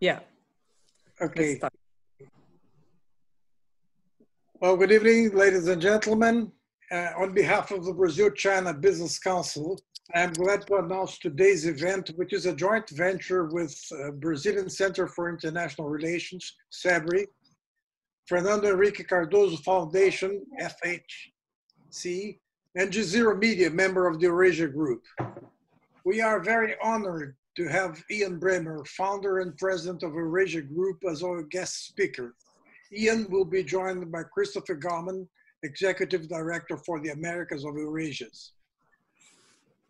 Yeah. Okay. Well, good evening, ladies and gentlemen. Uh, on behalf of the Brazil-China Business Council, I'm glad to announce today's event, which is a joint venture with uh, Brazilian Center for International Relations, CEBRI, Fernando Henrique Cardoso Foundation, FHC, and GZERO Media, member of the Eurasia Group. We are very honored to have Ian Bremmer, founder and president of Eurasia Group, as our guest speaker. Ian will be joined by Christopher Garman, executive director for the Americas of Eurasias.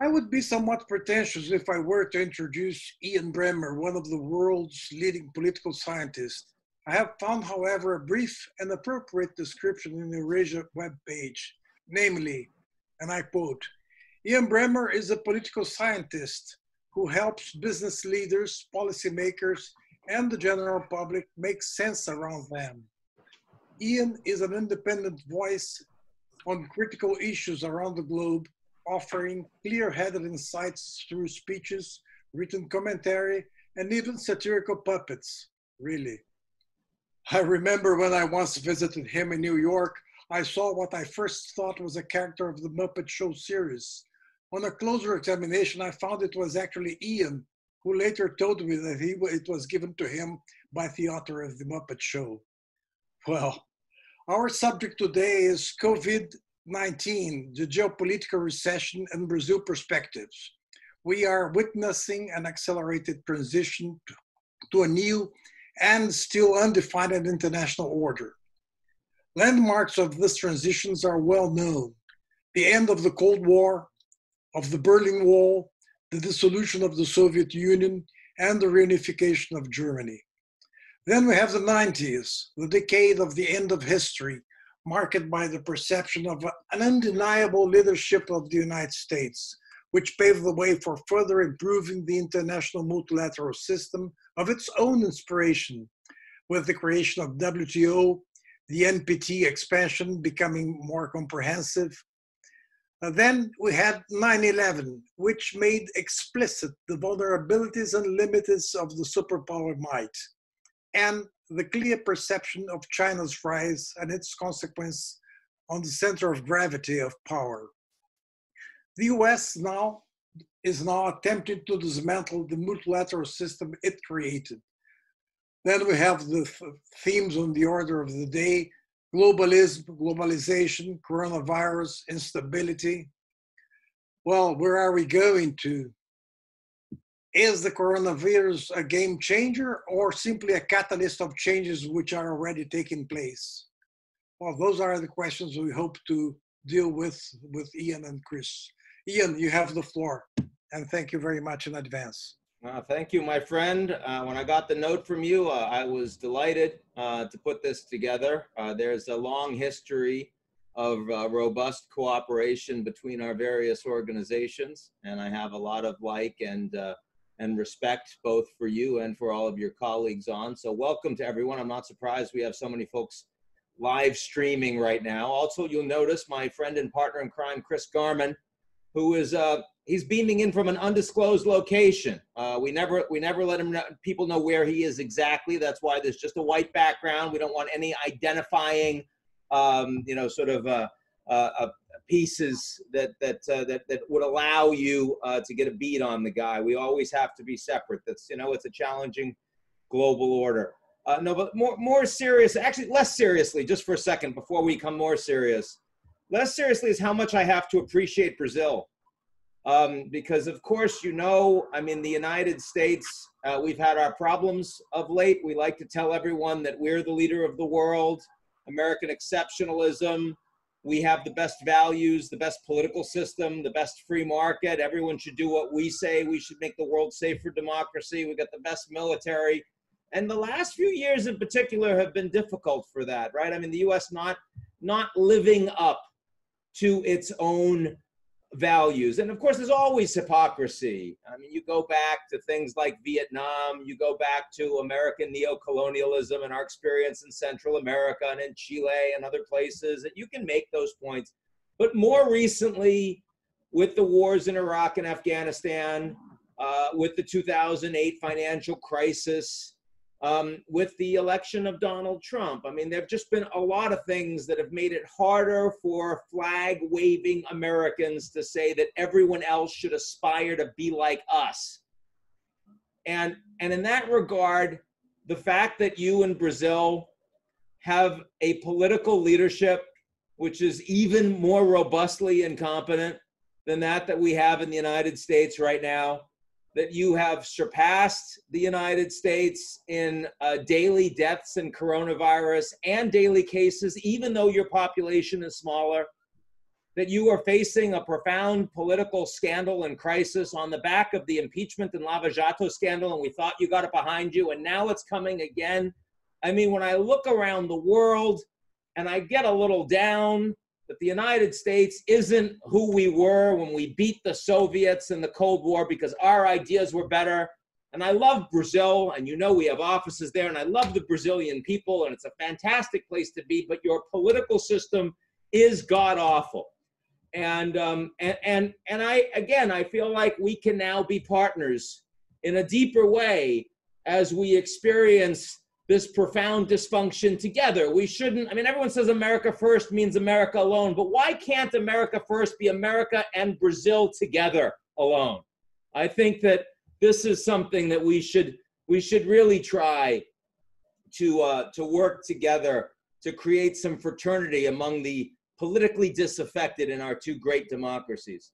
I would be somewhat pretentious if I were to introduce Ian Bremmer, one of the world's leading political scientists. I have found, however, a brief and appropriate description in the Eurasia webpage, namely, and I quote, Ian Bremmer is a political scientist who helps business leaders, policymakers, and the general public make sense around them. Ian is an independent voice on critical issues around the globe offering clear-headed insights through speeches, written commentary, and even satirical puppets, really. I remember when I once visited him in New York, I saw what I first thought was a character of the Muppet Show series. On a closer examination, I found it was actually Ian, who later told me that he, it was given to him by the author of the Muppet Show. Well, our subject today is COVID 19, the geopolitical recession and Brazil perspectives. We are witnessing an accelerated transition to a new and still undefined international order. Landmarks of these transitions are well known. The end of the Cold War, of the Berlin Wall, the dissolution of the Soviet Union, and the reunification of Germany. Then we have the 90s, the decade of the end of history, marked by the perception of an undeniable leadership of the United States, which paved the way for further improving the international multilateral system of its own inspiration, with the creation of WTO, the NPT expansion becoming more comprehensive. Then we had 9 11, which made explicit the vulnerabilities and limits of the superpower might. And the clear perception of China's rise and its consequence on the center of gravity of power. The US now is now attempting to dismantle the multilateral system it created. Then we have the themes on the order of the day globalism, globalization, coronavirus, instability. Well, where are we going to? is the coronavirus a game changer or simply a catalyst of changes which are already taking place? Well, those are the questions we hope to deal with with Ian and Chris. Ian, you have the floor, and thank you very much in advance. Uh, thank you, my friend. Uh, when I got the note from you, uh, I was delighted uh, to put this together. Uh, there's a long history of robust cooperation between our various organizations, and I have a lot of like and and respect both for you and for all of your colleagues on. So welcome to everyone. I'm not surprised we have so many folks live streaming right now. Also, you'll notice my friend and partner in crime, Chris Garman, who is uh, he's beaming in from an undisclosed location. Uh, we never we never let him know, people know where he is exactly. That's why there's just a white background. We don't want any identifying, um, you know, sort of uh, uh, pieces that that uh, that that would allow you uh, to get a beat on the guy. We always have to be separate. That's you know it's a challenging global order. Uh, no, but more more serious, actually less seriously, just for a second before we come more serious. Less seriously is how much I have to appreciate Brazil. Um, because of course you know i'm in the united states uh, we've had our problems of late we like to tell everyone that we're the leader of the world american exceptionalism we have the best values, the best political system, the best free market. Everyone should do what we say. We should make the world safe for democracy. We got the best military. And the last few years in particular have been difficult for that, right? I mean, the US not not living up to its own values. And of course, there's always hypocrisy. I mean, you go back to things like Vietnam, you go back to American neocolonialism and our experience in Central America and in Chile and other places, and you can make those points. But more recently, with the wars in Iraq and Afghanistan, uh, with the 2008 financial crisis, um, with the election of Donald Trump. I mean, there have just been a lot of things that have made it harder for flag waving Americans to say that everyone else should aspire to be like us. And, and in that regard, the fact that you in Brazil have a political leadership which is even more robustly incompetent than that that we have in the United States right now that you have surpassed the United States in uh, daily deaths and coronavirus and daily cases, even though your population is smaller, that you are facing a profound political scandal and crisis on the back of the impeachment and Lava Jato scandal, and we thought you got it behind you, and now it's coming again. I mean, when I look around the world and I get a little down that the United States isn't who we were when we beat the Soviets in the Cold War because our ideas were better. And I love Brazil, and you know we have offices there, and I love the Brazilian people, and it's a fantastic place to be. But your political system is god awful, and um, and and and I again I feel like we can now be partners in a deeper way as we experience this profound dysfunction together. We shouldn't, I mean, everyone says America first means America alone, but why can't America first be America and Brazil together alone? I think that this is something that we should we should really try to uh, to work together to create some fraternity among the politically disaffected in our two great democracies.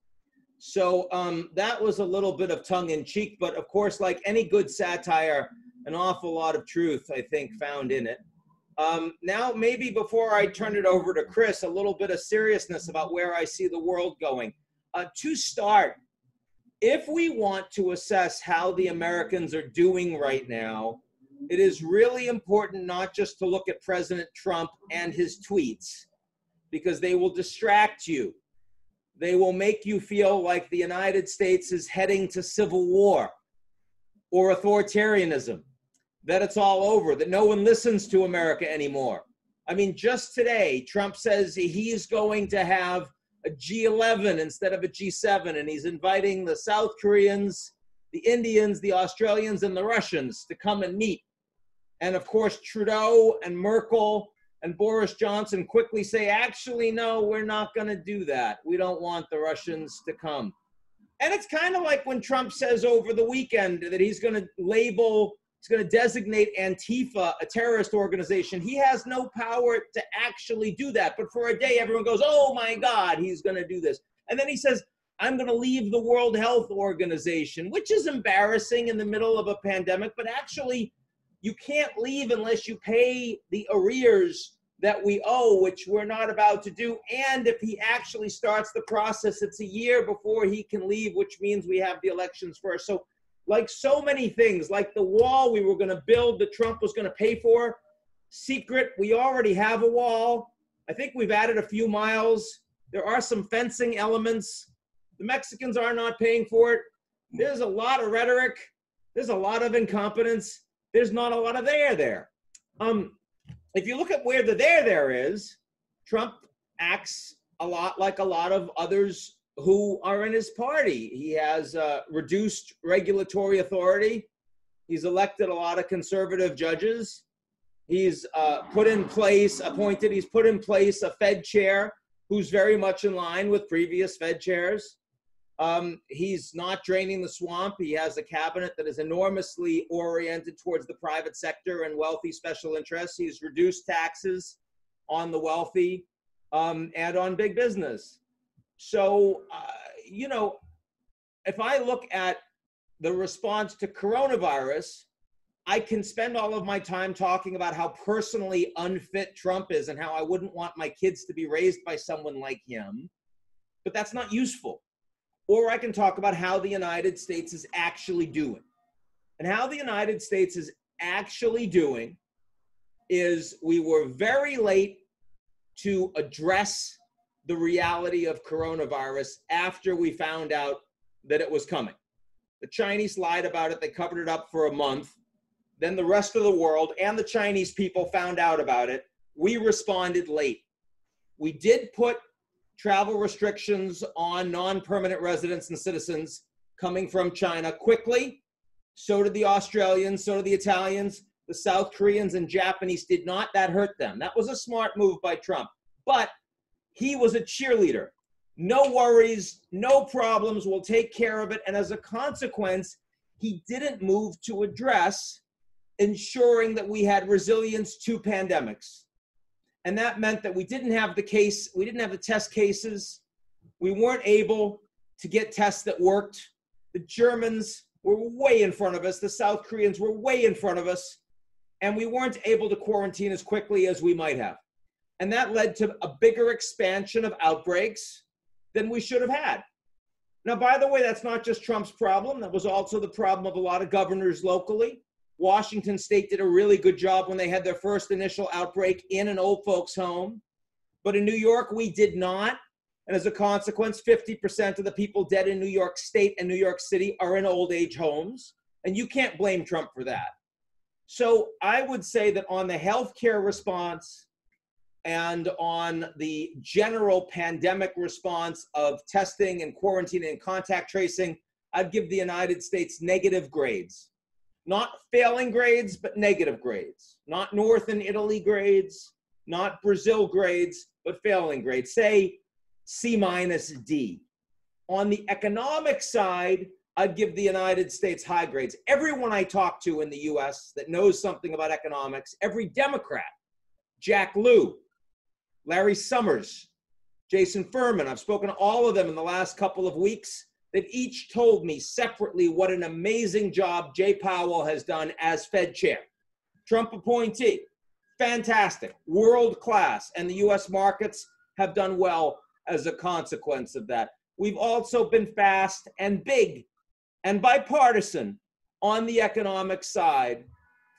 So um, that was a little bit of tongue in cheek, but of course, like any good satire, an awful lot of truth, I think, found in it. Um, now, maybe before I turn it over to Chris, a little bit of seriousness about where I see the world going. Uh, to start, if we want to assess how the Americans are doing right now, it is really important not just to look at President Trump and his tweets, because they will distract you. They will make you feel like the United States is heading to civil war or authoritarianism that it's all over, that no one listens to America anymore. I mean, just today, Trump says he's going to have a G11 instead of a G7, and he's inviting the South Koreans, the Indians, the Australians, and the Russians to come and meet. And of course, Trudeau and Merkel and Boris Johnson quickly say, actually, no, we're not going to do that. We don't want the Russians to come. And it's kind of like when Trump says over the weekend that he's going to label He's going to designate Antifa a terrorist organization. He has no power to actually do that. But for a day, everyone goes, oh my God, he's going to do this. And then he says, I'm going to leave the World Health Organization, which is embarrassing in the middle of a pandemic. But actually, you can't leave unless you pay the arrears that we owe, which we're not about to do. And if he actually starts the process, it's a year before he can leave, which means we have the elections first. So like so many things, like the wall we were going to build that Trump was going to pay for. Secret, we already have a wall. I think we've added a few miles. There are some fencing elements. The Mexicans are not paying for it. There's a lot of rhetoric. There's a lot of incompetence. There's not a lot of there there. Um, if you look at where the there there is, Trump acts a lot like a lot of others who are in his party. He has uh, reduced regulatory authority. He's elected a lot of conservative judges. He's uh, put in place, appointed, he's put in place a Fed chair who's very much in line with previous Fed chairs. Um, he's not draining the swamp. He has a cabinet that is enormously oriented towards the private sector and wealthy special interests. He's reduced taxes on the wealthy um, and on big business. So, uh, you know, if I look at the response to coronavirus, I can spend all of my time talking about how personally unfit Trump is and how I wouldn't want my kids to be raised by someone like him, but that's not useful. Or I can talk about how the United States is actually doing. And how the United States is actually doing is we were very late to address the reality of coronavirus after we found out that it was coming. The Chinese lied about it, they covered it up for a month. Then the rest of the world and the Chinese people found out about it. We responded late. We did put travel restrictions on non permanent residents and citizens coming from China quickly. So did the Australians, so did the Italians. the South Koreans and Japanese did not. That hurt them. That was a smart move by Trump. But he was a cheerleader. No worries, no problems, we'll take care of it. And as a consequence, he didn't move to address ensuring that we had resilience to pandemics. And that meant that we didn't have the case, we didn't have the test cases. We weren't able to get tests that worked. The Germans were way in front of us, the South Koreans were way in front of us, and we weren't able to quarantine as quickly as we might have. And that led to a bigger expansion of outbreaks than we should have had. Now, by the way, that's not just Trump's problem. That was also the problem of a lot of governors locally. Washington State did a really good job when they had their first initial outbreak in an old folks' home. But in New York, we did not. And as a consequence, 50% of the people dead in New York State and New York City are in old age homes. And you can't blame Trump for that. So I would say that on the healthcare response and on the general pandemic response of testing and quarantine and contact tracing, I'd give the United States negative grades. Not failing grades, but negative grades. Not North and Italy grades, not Brazil grades, but failing grades. Say C minus D. On the economic side, I'd give the United States high grades. Everyone I talk to in the US that knows something about economics, every Democrat, Jack Lew, Larry Summers, Jason Furman, I've spoken to all of them in the last couple of weeks. They've each told me separately what an amazing job Jay Powell has done as Fed chair. Trump appointee, fantastic, world class, and the US markets have done well as a consequence of that. We've also been fast and big and bipartisan on the economic side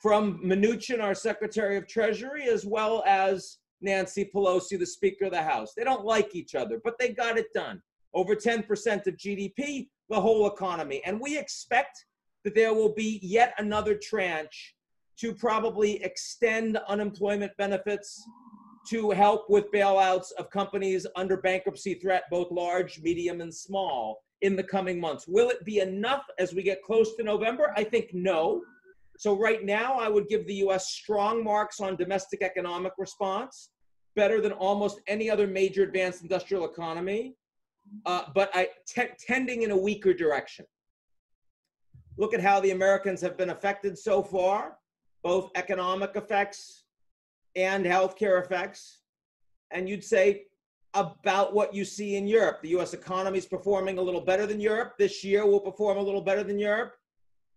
from Mnuchin, our Secretary of Treasury, as well as Nancy Pelosi, the Speaker of the House. They don't like each other, but they got it done. Over 10% of GDP, the whole economy. And we expect that there will be yet another tranche to probably extend unemployment benefits to help with bailouts of companies under bankruptcy threat, both large, medium, and small, in the coming months. Will it be enough as we get close to November? I think no. So, right now, I would give the US strong marks on domestic economic response, better than almost any other major advanced industrial economy, uh, but I t- tending in a weaker direction. Look at how the Americans have been affected so far, both economic effects and healthcare effects. And you'd say about what you see in Europe. The US economy is performing a little better than Europe. This year will perform a little better than Europe.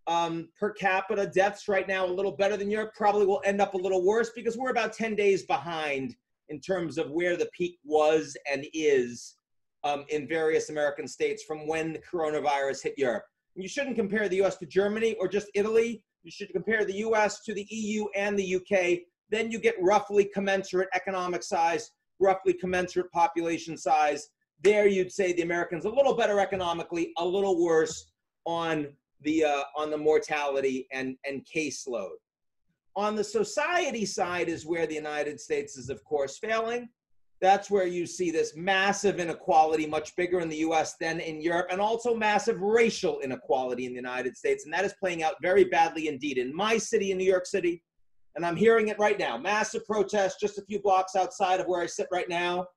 Um, per capita deaths right now a little better than Europe. Probably will end up a little worse because we're about 10 days behind in terms of where the peak was and is um, in various American states from when the coronavirus hit Europe. And you shouldn't compare the US to Germany or just Italy. You should compare the US to the EU and the UK then you get roughly commensurate economic size, roughly commensurate population size. There you'd say the Americans a little better economically, a little worse on the uh, on the mortality and and caseload. On the society side is where the United States is of course failing. That's where you see this massive inequality, much bigger in the US than in Europe, and also massive racial inequality in the United States. And that is playing out very badly indeed. In my city, in New York City, and I'm hearing it right now. Massive protests just a few blocks outside of where I sit right now.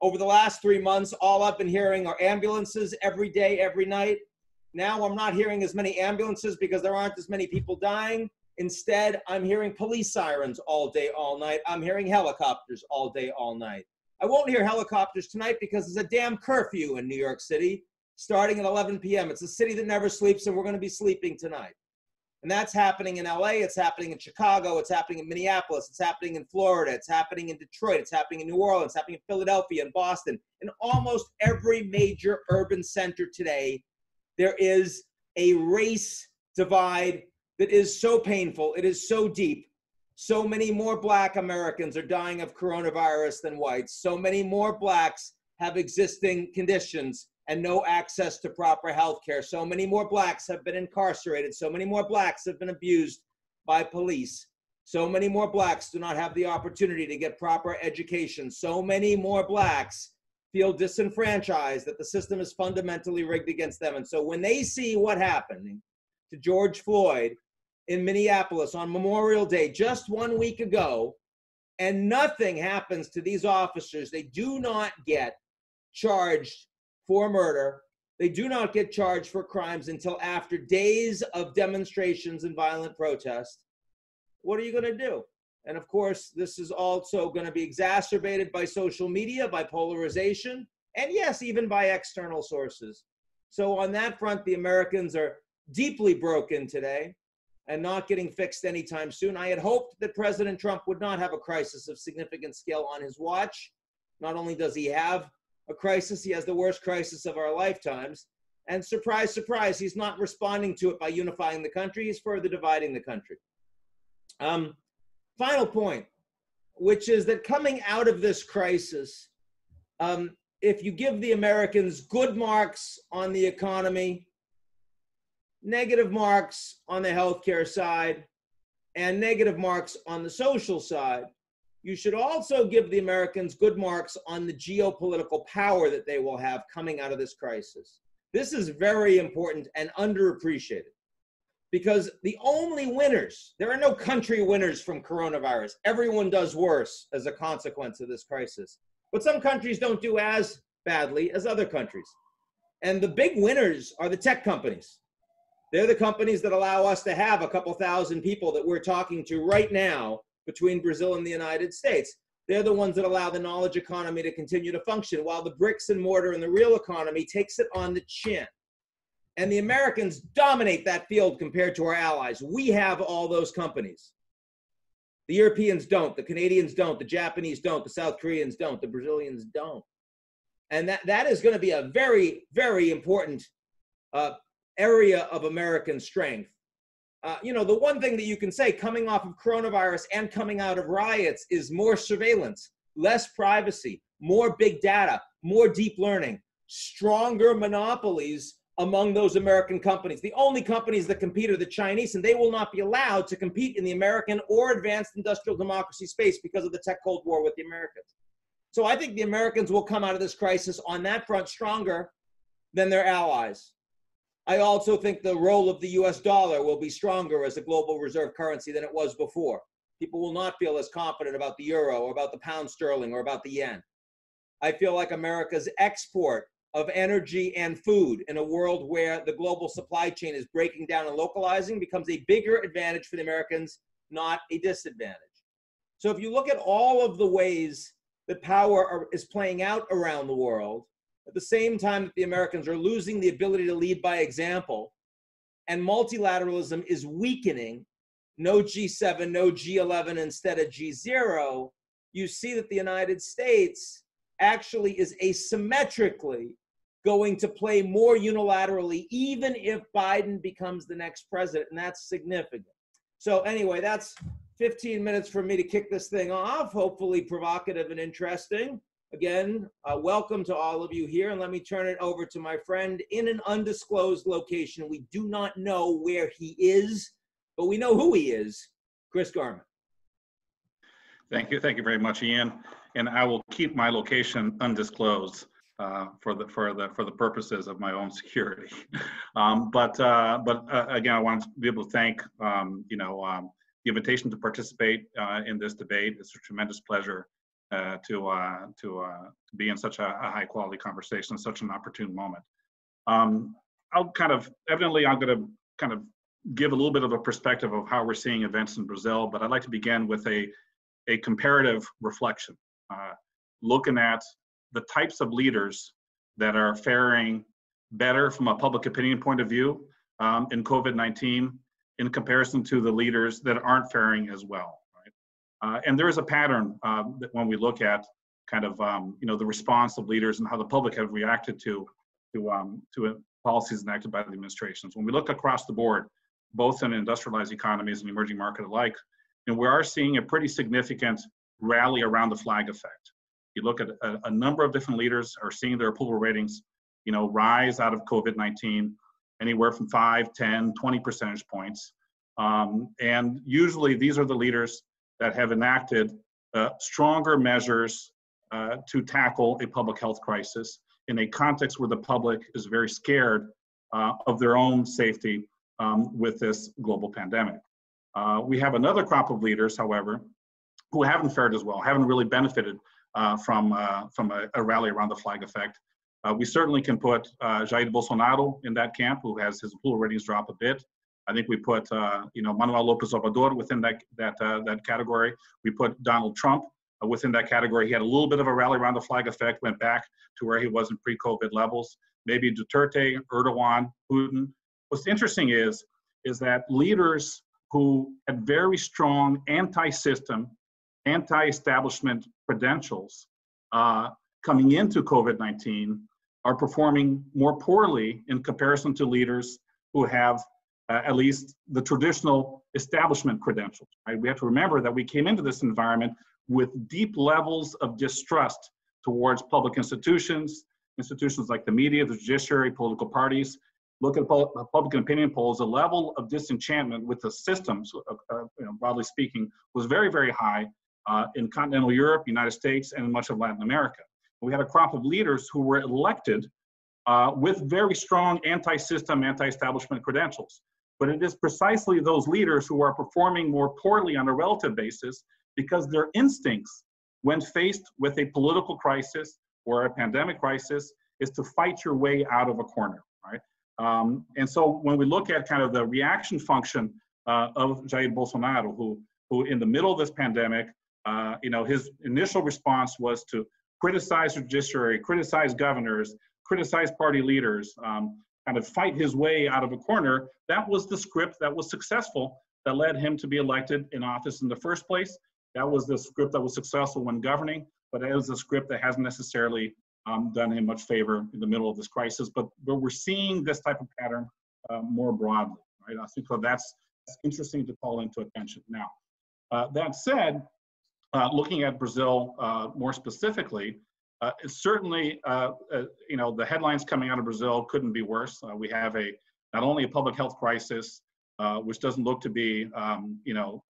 Over the last three months, all I've been hearing are ambulances every day, every night. Now I'm not hearing as many ambulances because there aren't as many people dying. Instead, I'm hearing police sirens all day, all night. I'm hearing helicopters all day, all night. I won't hear helicopters tonight because there's a damn curfew in New York City starting at 11 p.m. It's a city that never sleeps, and we're going to be sleeping tonight. And that's happening in LA, it's happening in Chicago, it's happening in Minneapolis, it's happening in Florida, it's happening in Detroit, it's happening in New Orleans, it's happening in Philadelphia and Boston. In almost every major urban center today, there is a race divide that is so painful, it is so deep. So many more black Americans are dying of coronavirus than whites. So many more blacks have existing conditions and no access to proper health care. So many more blacks have been incarcerated. So many more blacks have been abused by police. So many more blacks do not have the opportunity to get proper education. So many more blacks feel disenfranchised that the system is fundamentally rigged against them. And so when they see what happened to George Floyd in Minneapolis on Memorial Day just one week ago, and nothing happens to these officers. They do not get charged for murder. They do not get charged for crimes until after days of demonstrations and violent protests. What are you going to do? And of course, this is also going to be exacerbated by social media, by polarization, and yes, even by external sources. So, on that front, the Americans are deeply broken today and not getting fixed anytime soon. I had hoped that President Trump would not have a crisis of significant scale on his watch. Not only does he have a crisis, he has the worst crisis of our lifetimes. And surprise, surprise, he's not responding to it by unifying the country, he's further dividing the country. Um, final point, which is that coming out of this crisis, um, if you give the Americans good marks on the economy, negative marks on the healthcare side, and negative marks on the social side, you should also give the Americans good marks on the geopolitical power that they will have coming out of this crisis. This is very important and underappreciated because the only winners, there are no country winners from coronavirus. Everyone does worse as a consequence of this crisis. But some countries don't do as badly as other countries. And the big winners are the tech companies. They're the companies that allow us to have a couple thousand people that we're talking to right now between Brazil and the United States. They're the ones that allow the knowledge economy to continue to function, while the bricks and mortar and the real economy takes it on the chin. And the Americans dominate that field compared to our allies. We have all those companies. The Europeans don't, the Canadians don't, the Japanese don't, the South Koreans don't, the Brazilians don't. And that, that is going to be a very, very important uh, area of American strength. Uh, you know, the one thing that you can say coming off of coronavirus and coming out of riots is more surveillance, less privacy, more big data, more deep learning, stronger monopolies among those American companies. The only companies that compete are the Chinese, and they will not be allowed to compete in the American or advanced industrial democracy space because of the tech Cold War with the Americans. So I think the Americans will come out of this crisis on that front stronger than their allies. I also think the role of the US dollar will be stronger as a global reserve currency than it was before. People will not feel as confident about the euro or about the pound sterling or about the yen. I feel like America's export of energy and food in a world where the global supply chain is breaking down and localizing becomes a bigger advantage for the Americans, not a disadvantage. So if you look at all of the ways that power are, is playing out around the world, at the same time that the Americans are losing the ability to lead by example, and multilateralism is weakening, no G7, no G11 instead of G0, you see that the United States actually is asymmetrically going to play more unilaterally, even if Biden becomes the next president, and that's significant. So, anyway, that's 15 minutes for me to kick this thing off, hopefully provocative and interesting. Again, uh, welcome to all of you here, and let me turn it over to my friend in an undisclosed location. We do not know where he is, but we know who he is, Chris Garman. Thank you. Thank you very much, Ian. And I will keep my location undisclosed uh, for the for the for the purposes of my own security. um, but uh, but uh, again, I want to be able to thank um, you know um, the invitation to participate uh, in this debate. It's a tremendous pleasure uh, to uh, to uh, be in such a, a, high quality conversation, such an opportune moment. Um, I'll kind of evidently I'm going to kind of give a little bit of a perspective of how we're seeing events in Brazil, but I'd like to begin with a a comparative reflection, uh, looking at the types of leaders that are faring better from a public opinion point of view um, in COVID-19 in comparison to the leaders that aren't faring as well. Uh, and there is a pattern um, that when we look at kind of um, you know the response of leaders and how the public have reacted to to um, to policies enacted by the administrations. When we look across the board, both in industrialized economies and emerging market alike, and we are seeing a pretty significant rally around the flag effect. You look at a, a number of different leaders are seeing their approval ratings, you know, rise out of COVID-19, anywhere from 5, 10, 20 percentage points. Um, and usually these are the leaders that have enacted uh, stronger measures uh, to tackle a public health crisis in a context where the public is very scared uh, of their own safety um, with this global pandemic. Uh, we have another crop of leaders, however, who haven't fared as well, haven't really benefited uh, from, uh, from a, a, rally around the flag effect. We certainly can put Jair Bolsonaro in that camp, who has his approval ratings drop a bit. I think we put, uh, you know, Manuel Lopez Obrador within that that that category. We put Donald Trump within that category. He had a little bit of a rally around the flag effect, went back to where he was in pre-COVID levels. Maybe Duterte, Erdogan, Putin. What's interesting is, is that leaders who had very strong anti-system, anti-establishment credentials uh, coming into COVID-19 are performing more poorly in comparison to leaders who have uh, at least the traditional establishment credentials. Right? We have to remember that we came into this environment with deep levels of distrust towards public institutions, institutions like the media, the judiciary, political parties. Look at public opinion polls, the level of disenchantment with the systems, uh, uh, you know, broadly speaking, was very, very high uh, in continental Europe, United States, and much of Latin America. We had a crop of leaders who were elected uh, with very strong anti-system, anti-establishment credentials. But it is precisely those leaders who are performing more poorly on a relative basis because their instincts, when faced with a political crisis or a pandemic crisis, is to fight your way out of a corner, right? Um, and so when we look at kind of the reaction function uh, of Jair Bolsonaro, who, who in the middle of this pandemic, uh, you know, his initial response was to criticize judiciary, criticize governors, criticize party leaders, um, kind of fight his way out of a corner. That was the script that was successful that led him to be elected in office in the first place. That was the script that was successful when governing, but it was a script that hasn't necessarily um, done him much favor in the middle of this crisis. But, but we're seeing this type of pattern uh, more broadly, right? I think so that's, that's interesting to call into attention. Now, uh, that said, uh, looking at Brazil uh, more specifically, uh, certainly, uh, you know, the headlines coming out of Brazil couldn't be worse. we have a not only a public health crisis, which doesn't look to be, um, you know,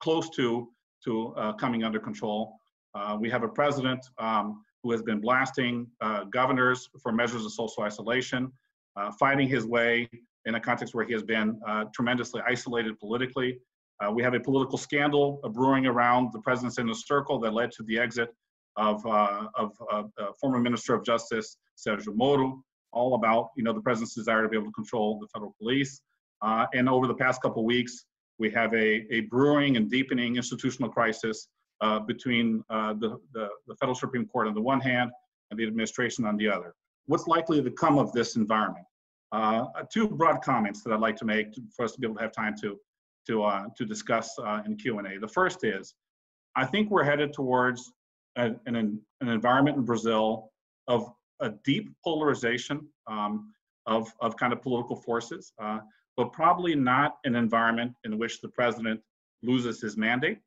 close to to uh, coming under control. Uh, we have a president um, who has been blasting uh, governors for measures of social isolation, uh, fighting his way in a context where he has been uh, tremendously isolated politically. Uh, we have a political scandal brewing around the president's inner circle that led to the exit of, of former Minister of Justice Sergio Moro, all about you know the president's desire to be able to control the federal police. and over the past couple weeks, we have a, a brewing and deepening institutional crisis uh, between uh, the, the, the, Federal Supreme Court on the one hand and the administration on the other. What's likely to come of this environment? Uh, two broad comments that I'd like to make to, for us to be able to have time to, to, uh, to discuss uh, in Q&A. The first is, I think we're headed towards an, an environment in Brazil of a deep polarization um, of, of kind of political forces. Uh, but probably not an environment in which the president loses his mandate,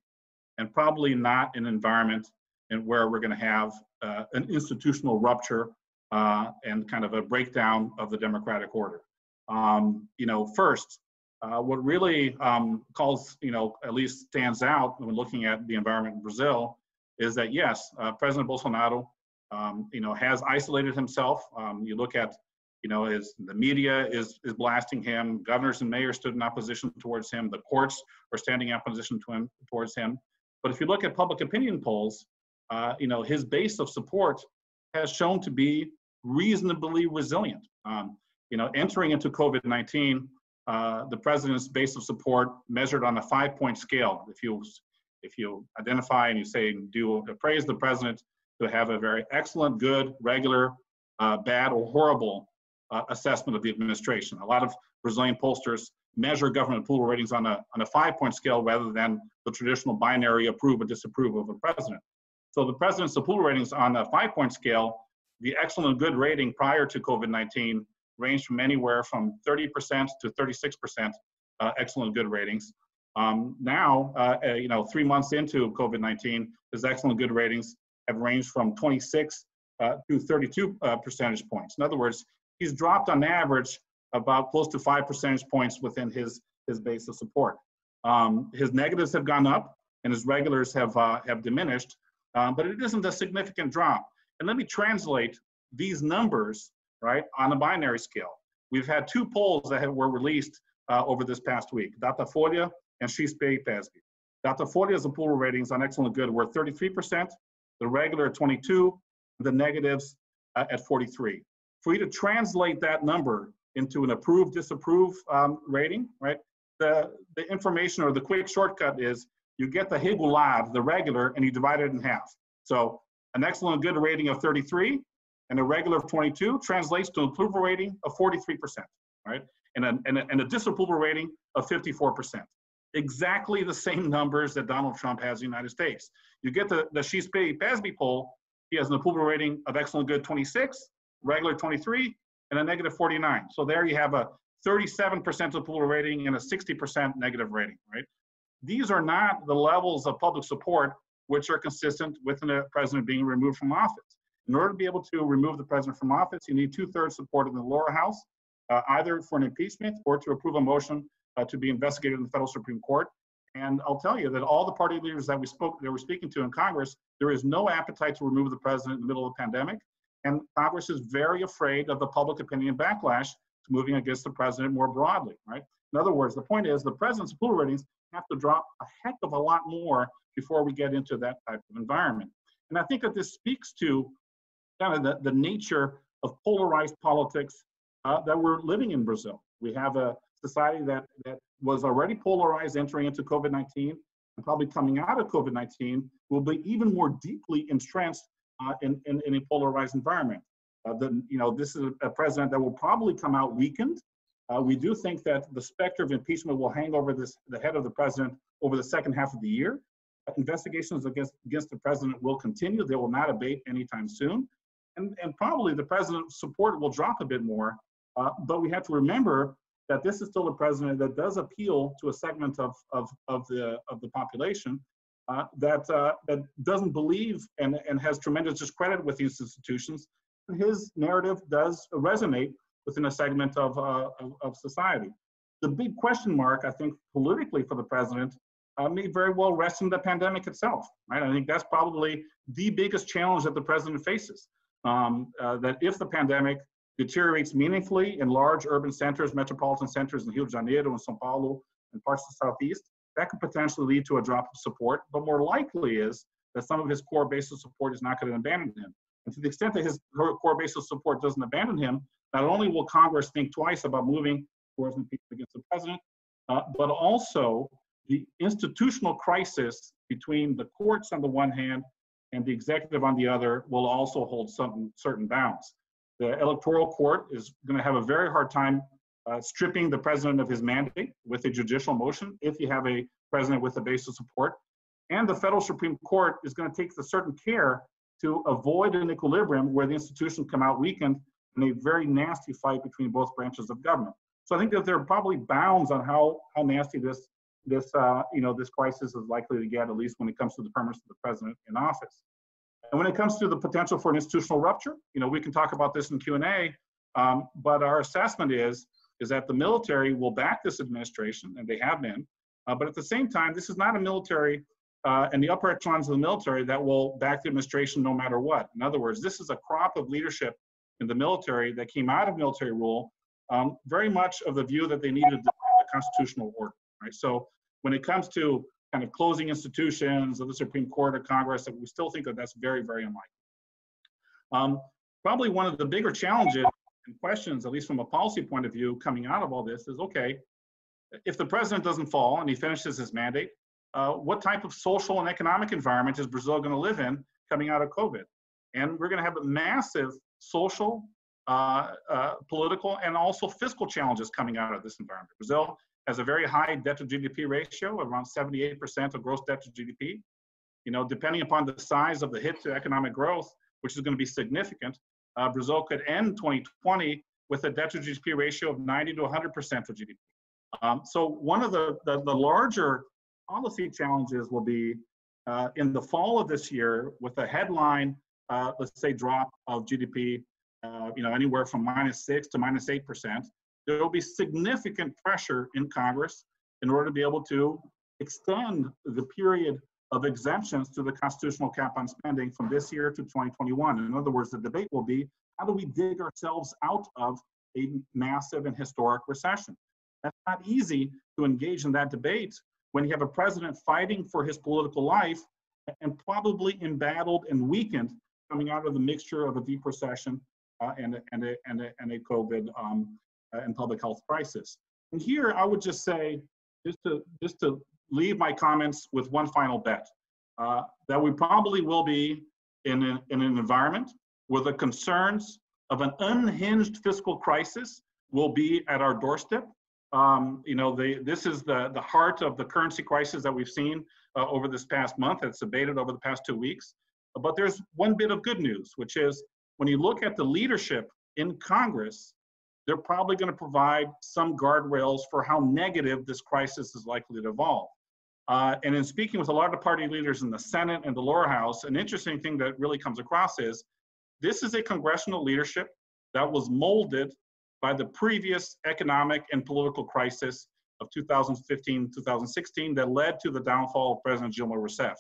and probably not an environment in where we're going to have uh, an institutional rupture uh, and kind of a breakdown of the democratic order. Um, you know, first, uh, what really um, calls, you know, at least stands out when looking at the environment in Brazil is that yes, uh, President Bolsonaro, um, you know, has isolated himself. Um, you look at you know, is the media is is blasting him. Governors and mayors stood in opposition towards him. The courts are standing in opposition to him towards him. But if you look at public opinion polls, uh, you know, his base of support has shown to be reasonably resilient. Um, you know, entering into COVID-19, uh, the president's base of support measured on a five-point scale. If you if you identify and you say do praise the president to have a very excellent, good, regular, uh, bad, or horrible uh, assessment of the administration. A lot of Brazilian pollsters measure government approval ratings on a, on a five point scale rather than the traditional binary approve or disapprove of a president. So the president's approval ratings on a five point scale, the excellent good rating prior to COVID 19 ranged from anywhere from 30% to 36% uh, excellent good ratings. Um, now, uh, uh, you know, three months into COVID-19, his excellent good ratings have ranged from 26 uh, to 32 uh, percentage points. In other words, he's dropped on average about close to five percentage points within his, his base of support. Um, his negatives have gone up and his regulars have, uh, have diminished, um, but it isn't a significant drop. And let me translate these numbers, right, on a binary scale. We've had two polls that have, were released uh, over this past week, Datafolha and XP Ipespe. Dr. Forte's approval ratings on excellent good were 33%, the regular at 22, the negatives uh, at 43. For you to translate that number into an approve, disapprove um, rating, right? The, the information or the quick shortcut is you get the Higulad, the regular, and you divide it in half. So an excellent good rating of 33 and a regular of 22 translates to an approval rating of 43%, right? And a, and a, and a disapproval rating of 54%. Exactly the same numbers that Donald Trump has in the United States. You get the, the XP Ipespe poll, he has an approval rating of excellent good 26, regular 23, and a negative 49. So there you have a 37% approval rating and a 60% negative rating, right? These are not the levels of public support which are consistent with the president being removed from office. In order to be able to remove the president from office, you need two-thirds support in the lower house, uh, either for an impeachment or to approve a motion uh, to be investigated in the federal Supreme Court. And I'll tell you that all the party leaders that we spoke, that we're speaking to in Congress, there is no appetite to remove the president in the middle of the pandemic. And Congress is very afraid of the public opinion backlash to moving against the president more broadly, right? In other words, the point is the president's approval ratings have to drop a heck of a lot more before we get into that type of environment. And I think that this speaks to kind of the, the nature of polarized politics uh, that we're living in Brazil. We have a society that, that was already polarized entering into COVID-19 and probably coming out of COVID-19 will be even more deeply entrenched uh, in, in, in, a polarized environment. Uh, the, you know, this is a president that will probably come out weakened. Uh, we do think that the specter of impeachment will hang over this, the head of the president over the second half of the year. Investigations against, against the president will continue. They will not abate anytime soon. And, and probably the president's support will drop a bit more. Uh, but we have to remember that this is still a president that does appeal to a segment of, of, of, the, of the population uh, that, uh, that doesn't believe and, and has tremendous discredit with these institutions. His narrative does resonate within a segment of, uh, of, of, society. The big question mark, I think, politically for the president uh, may very well rest in the pandemic itself, right? I think that's probably the biggest challenge that the president faces. Um, uh, that if the pandemic deteriorates meaningfully in large urban centers, metropolitan centers in Rio de Janeiro and Sao Paulo and parts of the Southeast, that could potentially lead to a drop of support. But more likely is that some of his core base of support is not going to abandon him. And to the extent that his core base of support doesn't abandon him, not only will Congress think twice about moving towards impeachment against the president, uh, but also the institutional crisis between the courts on the one hand and the executive on the other will also hold some certain bounds. The electoral court is going to have a very hard time uh, stripping the president of his mandate with a judicial motion if you have a president with a base of support. And the federal Supreme Court is going to take the certain care to avoid an equilibrium where the institutions come out weakened in a very nasty fight between both branches of government. So I think that there are probably bounds on how, how nasty this this uh, you know this crisis is likely to get, at least when it comes to the permanence of the president in office. And when it comes to the potential for an institutional rupture, you know, we can talk about this in Q&A, um, but our assessment is, is that the military will back this administration, and they have been, uh, but at the same time, this is not a military uh, and the upper echelons of the military that will back the administration no matter what. In other words, this is a crop of leadership in the military that came out of military rule, um, very much of the view that they needed a constitutional order, right? So when it comes to kind of closing institutions of the Supreme Court or Congress, that we still think that that's very, very unlikely. Um, probably one of the bigger challenges and questions, at least from a policy point of view, coming out of all this is, okay, if the president doesn't fall and he finishes his mandate, uh, what type of social and economic environment is Brazil going to live in coming out of COVID? And we're going to have a massive social, uh, uh, political, and also fiscal challenges coming out of this environment. Brazil has a very high debt to GDP ratio, around 78% of gross debt to GDP. You know, depending upon the size of the hit to economic growth, which is going to be significant, uh, Brazil could end 2020 with a debt to GDP ratio of 90 to 100% of GDP. Um, so one of the, the, the, larger policy challenges will be uh, in the fall of this year with a headline, uh, let's say, drop of GDP, uh, you know, anywhere from minus six to minus eight percent there will be significant pressure in Congress in order to be able to extend the period of exemptions to the constitutional cap on spending from this year to 2021. In other words, the debate will be how do we dig ourselves out of a massive and historic recession? That's not easy to engage in that debate when you have a president fighting for his political life and probably embattled and weakened coming out of the mixture of a deep recession uh, and, a, and, a, and, a, and a COVID um, and public health crisis. And here I would just say, just to, just to leave my comments with one final bet, uh, that we probably will be in, a, in an environment where the concerns of an unhinged fiscal crisis will be at our doorstep. Um, you know, the, this is the, the heart of the currency crisis that we've seen uh, over this past month. It's abated over the past two weeks. But there's one bit of good news, which is when you look at the leadership in Congress, they're probably going to provide some guardrails for how negative this crisis is likely to evolve. Uh, and in speaking with a lot of the party leaders in the Senate and the lower house, an interesting thing that really comes across is this is a congressional leadership that was molded by the previous economic and political crisis of 2015 2016 that led to the downfall of President Dilma Rousseff.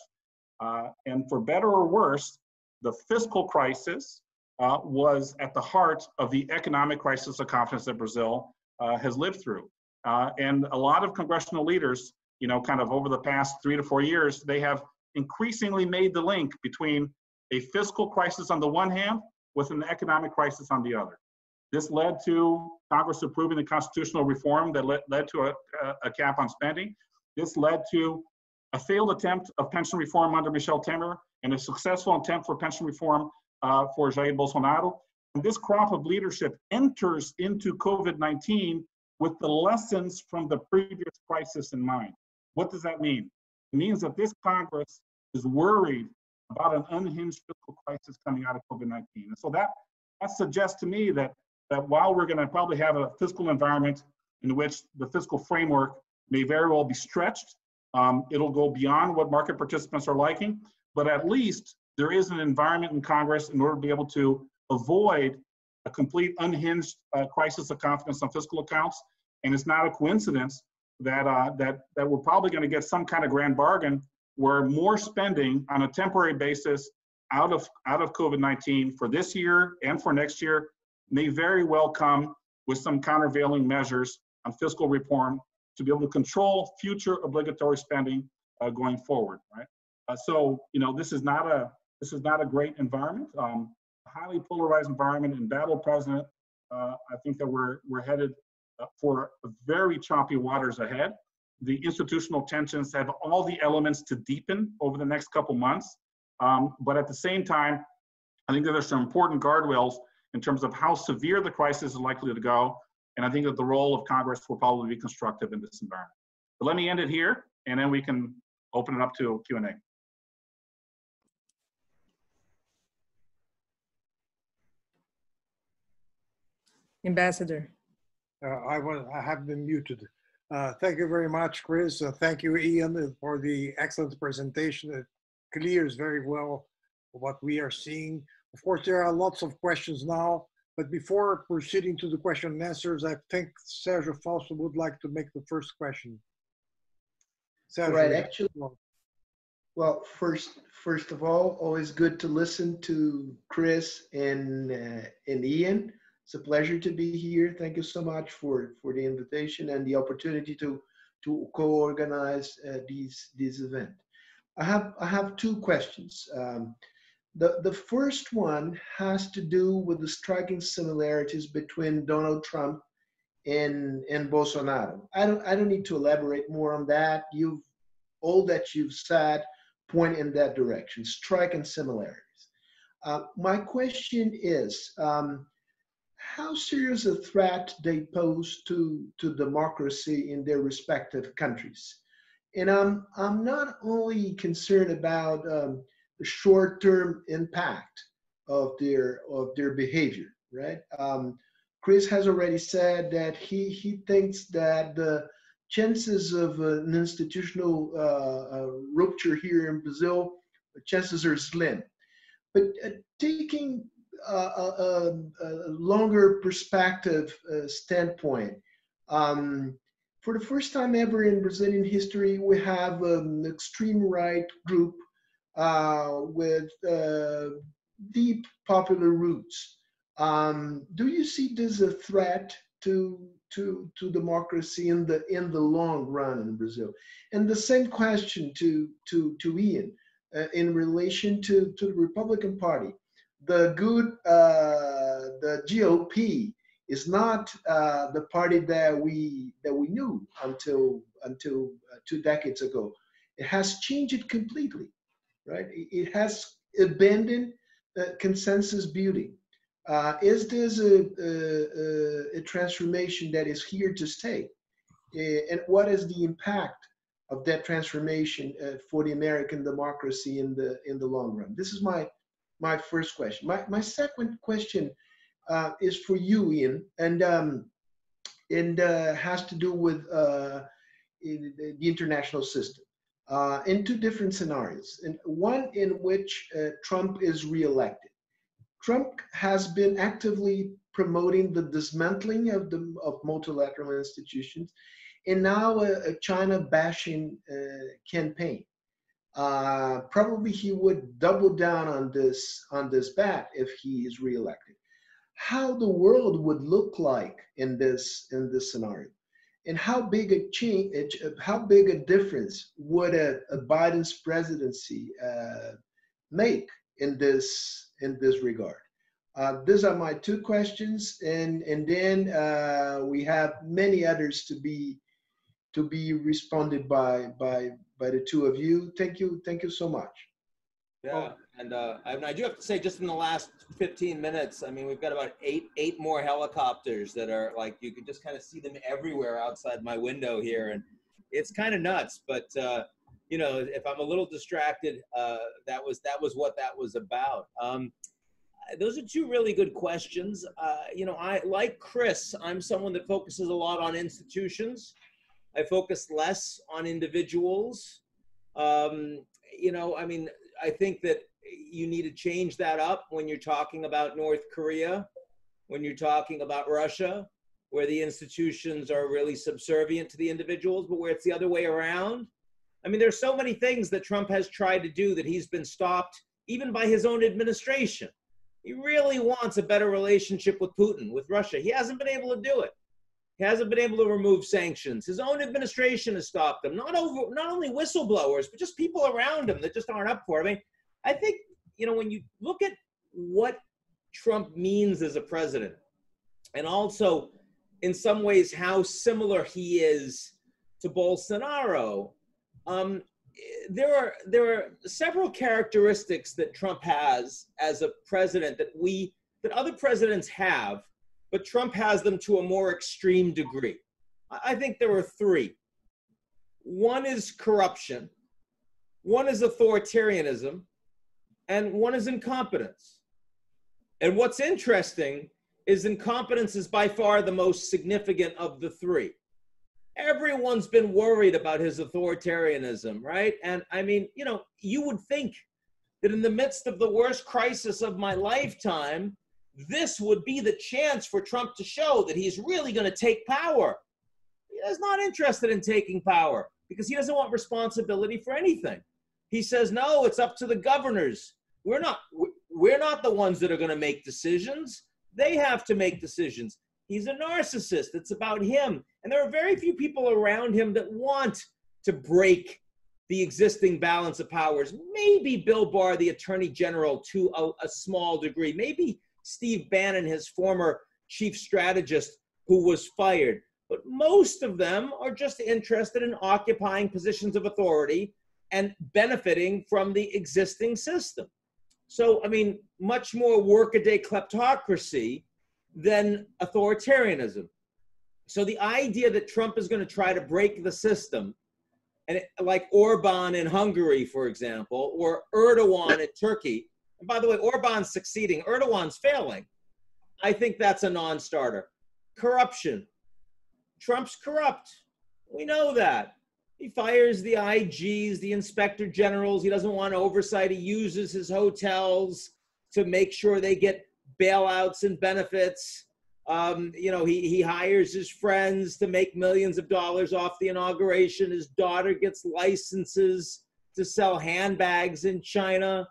Uh, and for better or worse, the fiscal crisis uh, was at the heart of the economic crisis of confidence that Brazil uh, has lived through. Uh, and a lot of congressional leaders, you know, kind of over the past three to four years, they have increasingly made the link between a fiscal crisis on the one hand with an economic crisis on the other. This led to Congress approving the constitutional reform that led, led to a, a, cap on spending. This led to a failed attempt of pension reform under Michel Temer and a successful attempt for pension reform uh, for Jair Bolsonaro. And this crop of leadership enters into COVID 19 with the lessons from the previous crisis in mind. What does that mean? It means that this Congress is worried about an unhinged fiscal crisis coming out of COVID 19. And so that, that suggests to me that that while we're going to probably have a fiscal environment in which the fiscal framework may very well be stretched, um, it'll go beyond what market participants are liking, but at least there is an environment in Congress in order to be able to avoid a complete unhinged uh, crisis of confidence on fiscal accounts. And it's not a coincidence that uh, that that we're probably going to get some kind of grand bargain where more spending on a temporary basis out of out of COVID-19 for this year and for next year may very well come with some countervailing measures on fiscal reform to be able to control future obligatory spending uh, going forward, right? Uh, so, you know, this is not a this is not a great environment, um, highly polarized environment, embattled president. Uh, I think that we're we're headed uh, for very choppy waters ahead. The institutional tensions have all the elements to deepen over the next couple months, um, but at the same time, I think that there's some important guardrails in terms of how severe the crisis is likely to go. And I think that the role of Congress will probably be constructive in this environment. But let me end it here, and then we can open it up to Q&A. Ambassador. Uh, I was I have been muted. Uh, thank you very much, Chris. Uh, thank you, Ian, for the excellent presentation. It clears very well what we are seeing. Of course, there are lots of questions now, but before proceeding to the question and answers, I think Sergio Fausto would like to make the first question. Sergio, right, actually, well, first, first of all, always good to listen to Chris and uh, and Ian. It's a pleasure to be here. Thank you so much for for the invitation and the opportunity to to co-organize uh, these this event. I have I have two questions. Um, the, the first one has to do with the striking similarities between Donald Trump and, and Bolsonaro. I don't, I don't need to elaborate more on that. You've, all that you've said point in that direction, striking similarities. Uh, my question is, um, how serious a threat they pose to, to democracy in their respective countries? And I'm, I'm not only concerned about um, the short-term impact of their of their behavior, right? Um, Chris has already said that he he thinks that the chances of an institutional uh, uh, rupture here in Brazil, the chances are slim. But uh, taking a, longer perspective uh, standpoint, um, for the first time ever in Brazilian history, we have an extreme right group uh, with uh, deep popular roots. Um, do you see this a threat to to to democracy in the in the long run in Brazil? And the same question to to to Ian uh, in relation to to the Republican Party. The good uh, the GOP is not uh, the party that we that we knew until until uh, two decades ago. It has changed it completely, right? It has abandoned consensus building. Uh, is this a, a, a, transformation that is here to stay? Uh, and what is the impact of that transformation uh, for the American democracy in the in the long run? This is my my first question. My my second question uh, is for you, Ian, and um, and uh, has to do with uh, the international system. in two different scenarios, and one in which Trump is reelected Trump has been actively promoting the dismantling of the of multilateral institutions, and now a, a China bashing uh, campaign. Uh, probably he would double down on this on this bet if he is reelected. How the world would look like in this in this scenario, and how big a change, how big a difference would a, a Biden's presidency uh, make in this in this regard. Uh, these are my two questions, and and then uh, we have many others to be to be responded by by by the two of you. Thank you, thank you so much. Yeah, and uh, I, I do have to say, just in the last 15 minutes, I mean, we've got about eight eight more helicopters that are like you can just kind of see them everywhere outside my window here, and it's kind of nuts. But uh, you know, if I'm a little distracted, uh, that was that was what that was about. Um, those are two really good questions. Uh, you know, I like Chris. I'm someone that focuses a lot on institutions. I focus less on individuals. Um, you know, I mean, I think that you need to change that up when you're talking about North Korea, when you're talking about Russia, where the institutions are really subservient to the individuals, but where it's the other way around. I mean, there's so many things that Trump has tried to do that he's been stopped even by his own administration. He really wants a better relationship with Putin, with Russia. He hasn't been able to do it. He hasn't been able to remove sanctions. His own administration has stopped him. Not over, not only whistleblowers, but just people around him that just aren't up for it. I mean, I think you know when you look at what Trump means as a president, and also in some ways how similar he is to Bolsonaro. Um, there are there are several characteristics that Trump has as a president that we that other presidents have, but Trump has them to a more extreme degree. I think there are three. One is corruption, one is authoritarianism, and one is incompetence. And what's interesting is incompetence is by far the most significant of the three everyone's been worried about his authoritarianism, right? And I mean, you know, you would think that in the midst of the worst crisis of my lifetime, this would be the chance for Trump to show that he's really going to take power. He's not interested in taking power because he doesn't want responsibility for anything. He says, no, it's up to the governors. We're not, we're not the ones that are going to make decisions. They have to make decisions. He's a narcissist. It's about him. And there are very few people around him that want to break the existing balance of powers. Maybe Bill Barr, the attorney general, to a, a small degree. Maybe Steve Bannon, his former chief strategist, who was fired. But most of them are just interested in occupying positions of authority and benefiting from the existing system. So, I mean, much more workaday kleptocracy than authoritarianism. So the idea that Trump is going to try to break the system, and it, like Orban in Hungary, for example, or Erdogan in Turkey, and by the way, Orban's succeeding, Erdogan's failing. I think that's a non-starter. Corruption. Trump's corrupt. We know that. He fires the IGs, the inspector generals. He doesn't want oversight. He uses his hotels to make sure they get bailouts and benefits. Um, you know, he, he hires his friends to make millions of dollars off the inauguration. His daughter gets licenses to sell handbags in China.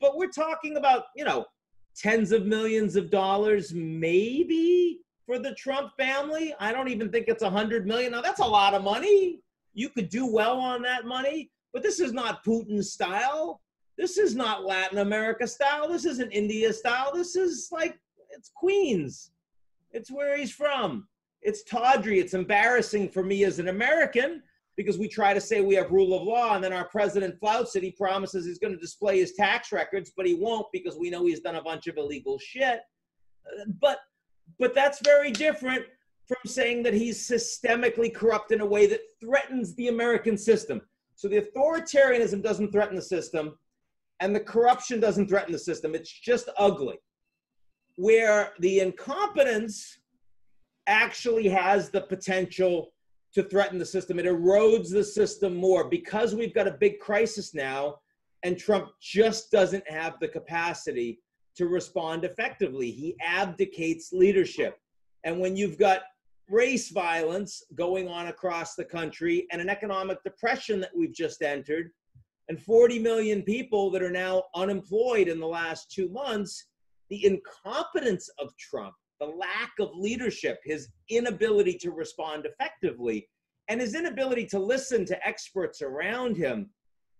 But we're talking about, you know, tens of millions of dollars maybe for the Trump family. I don't even think it's a hundred million. Now that's a lot of money. You could do well on that money, but this is not Putin style. This is not Latin America style. This isn't India style. This is like it's Queens. It's where he's from. It's tawdry. It's embarrassing for me as an American because we try to say we have rule of law and then our president flouts it. He promises he's going to display his tax records, but he won't because we know he's done a bunch of illegal shit. But but that's very different from saying that he's systemically corrupt in a way that threatens the American system. So the authoritarianism doesn't threaten the system and the corruption doesn't threaten the system. It's just ugly. Where the incompetence actually has the potential to threaten the system. It erodes the system more because we've got a big crisis now, and Trump just doesn't have the capacity to respond effectively. He abdicates leadership. And when you've got race violence going on across the country and an economic depression that we've just entered, and 40 million people that are now unemployed in the last two months, the incompetence of Trump the lack of leadership, his inability to respond effectively, and his inability to listen to experts around him.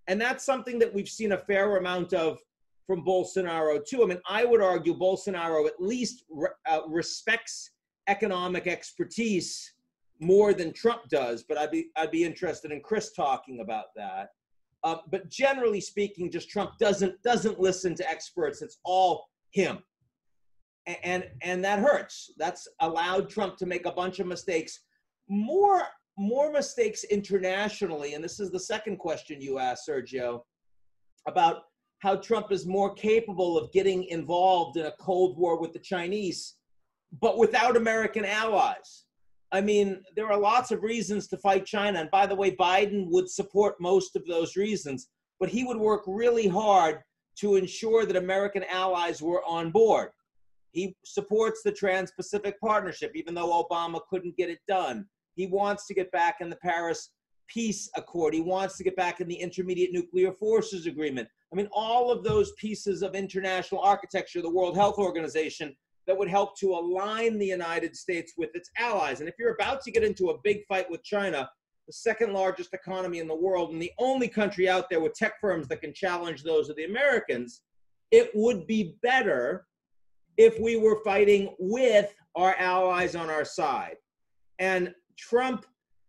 And that's something that we've seen a fair amount of from Bolsonaro, too. I mean, I would argue Bolsonaro at least re- uh, respects economic expertise more than Trump does, but I'd be, I'd be interested in Chris talking about that. Uh, but generally speaking, just Trump doesn't doesn't listen to experts. It's all him and and that hurts. That's allowed Trump to make a bunch of mistakes, more more mistakes internationally. And this is the second question you asked, Sergio, about how Trump is more capable of getting involved in a cold war with the Chinese, but without American allies. I mean, there are lots of reasons to fight China. And by the way, Biden would support most of those reasons, but he would work really hard to ensure that American allies were on board. He supports the Trans Pacific Partnership, even though Obama couldn't get it done. He wants to get back in the Paris Peace Accord. He wants to get back in the Intermediate Nuclear Forces Agreement. I mean, all of those pieces of international architecture, the World Health Organization, that would help to align the United States with its allies. And if you're about to get into a big fight with China, the second largest economy in the world, and the only country out there with tech firms that can challenge those of the Americans, it would be better if we were fighting with our allies on our side. And Trump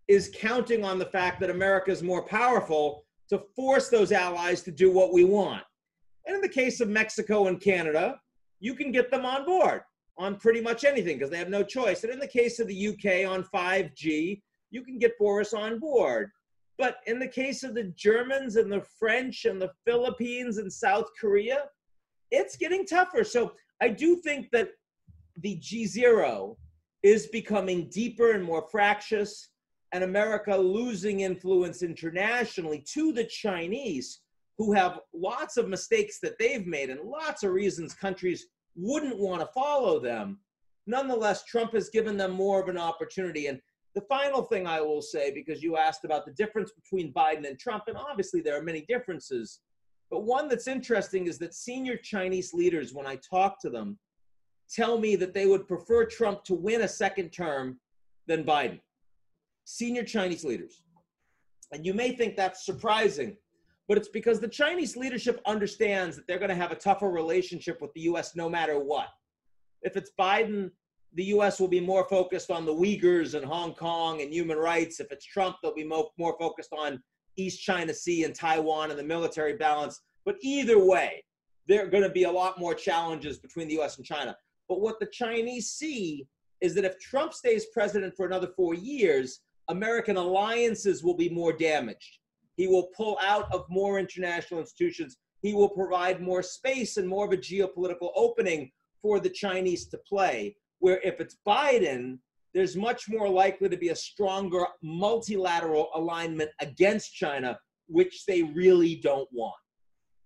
is counting on the fact that America is more powerful to force those allies to do what we want. And in the case of Mexico and Canada, you can get them on board on pretty much anything because they have no choice. And in the case of the UK on 5G, you can get Boris on board. But in the case of the Germans and the French and the Philippines and South Korea, it's getting tougher. So I do think that the G-Zero is becoming deeper and more fractious, and America losing influence internationally to the Chinese, who have lots of mistakes that they've made and lots of reasons countries wouldn't want to follow them. Nonetheless, Trump has given them more of an opportunity. And the final thing I will say, because you asked about the difference between Biden and Trump, and obviously there are many differences, but one that's interesting is that senior Chinese leaders, when I talk to them, tell me that they would prefer Trump to win a second term than Biden. Senior Chinese leaders. And you may think that's surprising, but it's because the Chinese leadership understands that they're going to have a tougher relationship with the US no matter what. If it's Biden, the US will be more focused on the Uyghurs and Hong Kong and human rights. If it's Trump, they'll be more, more focused on East China Sea and Taiwan and the military balance. But either way, there are going to be a lot more challenges between the US and China. But what the Chinese see is that if Trump stays president for another four years, American alliances will be more damaged. He will pull out of more international institutions. He will provide more space and more of a geopolitical opening for the Chinese to play. Where if it's Biden, there's much more likely to be a stronger multilateral alignment against China, which they really don't want.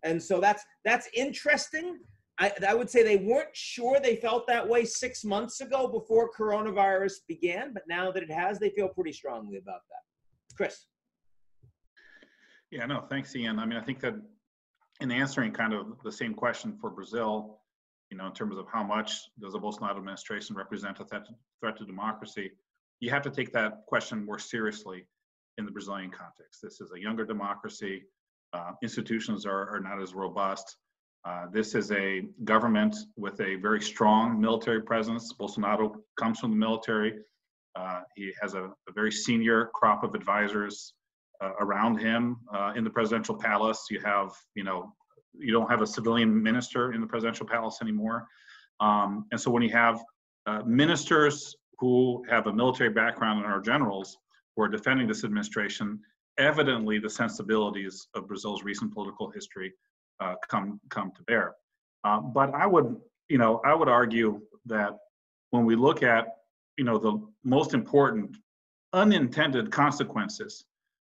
And so that's that's interesting. I, I would say they weren't sure they felt that way six months ago before coronavirus began, but now that it has, they feel pretty strongly about that. Chris. Yeah, no, thanks, Ian. I mean, I think that in answering kind of the same question for Brazil, you know, in terms of how much does the Bolsonaro administration represent a threat, threat to democracy, you have to take that question more seriously in the Brazilian context. This is a younger democracy. Uh, institutions are, are not as robust. Uh, this is a government with a very strong military presence. Bolsonaro comes from the military. Uh, he has a, a, very senior crop of advisors uh, around him uh, in the presidential palace. You have, you know, you don't have a civilian minister in the presidential palace anymore. Um, and so when you have uh, ministers who have a military background and are generals who are defending this administration, evidently the sensibilities of Brazil's recent political history uh, come come to bear. Uh, but I would, you know, I would argue that when we look at, you know, the most important unintended consequences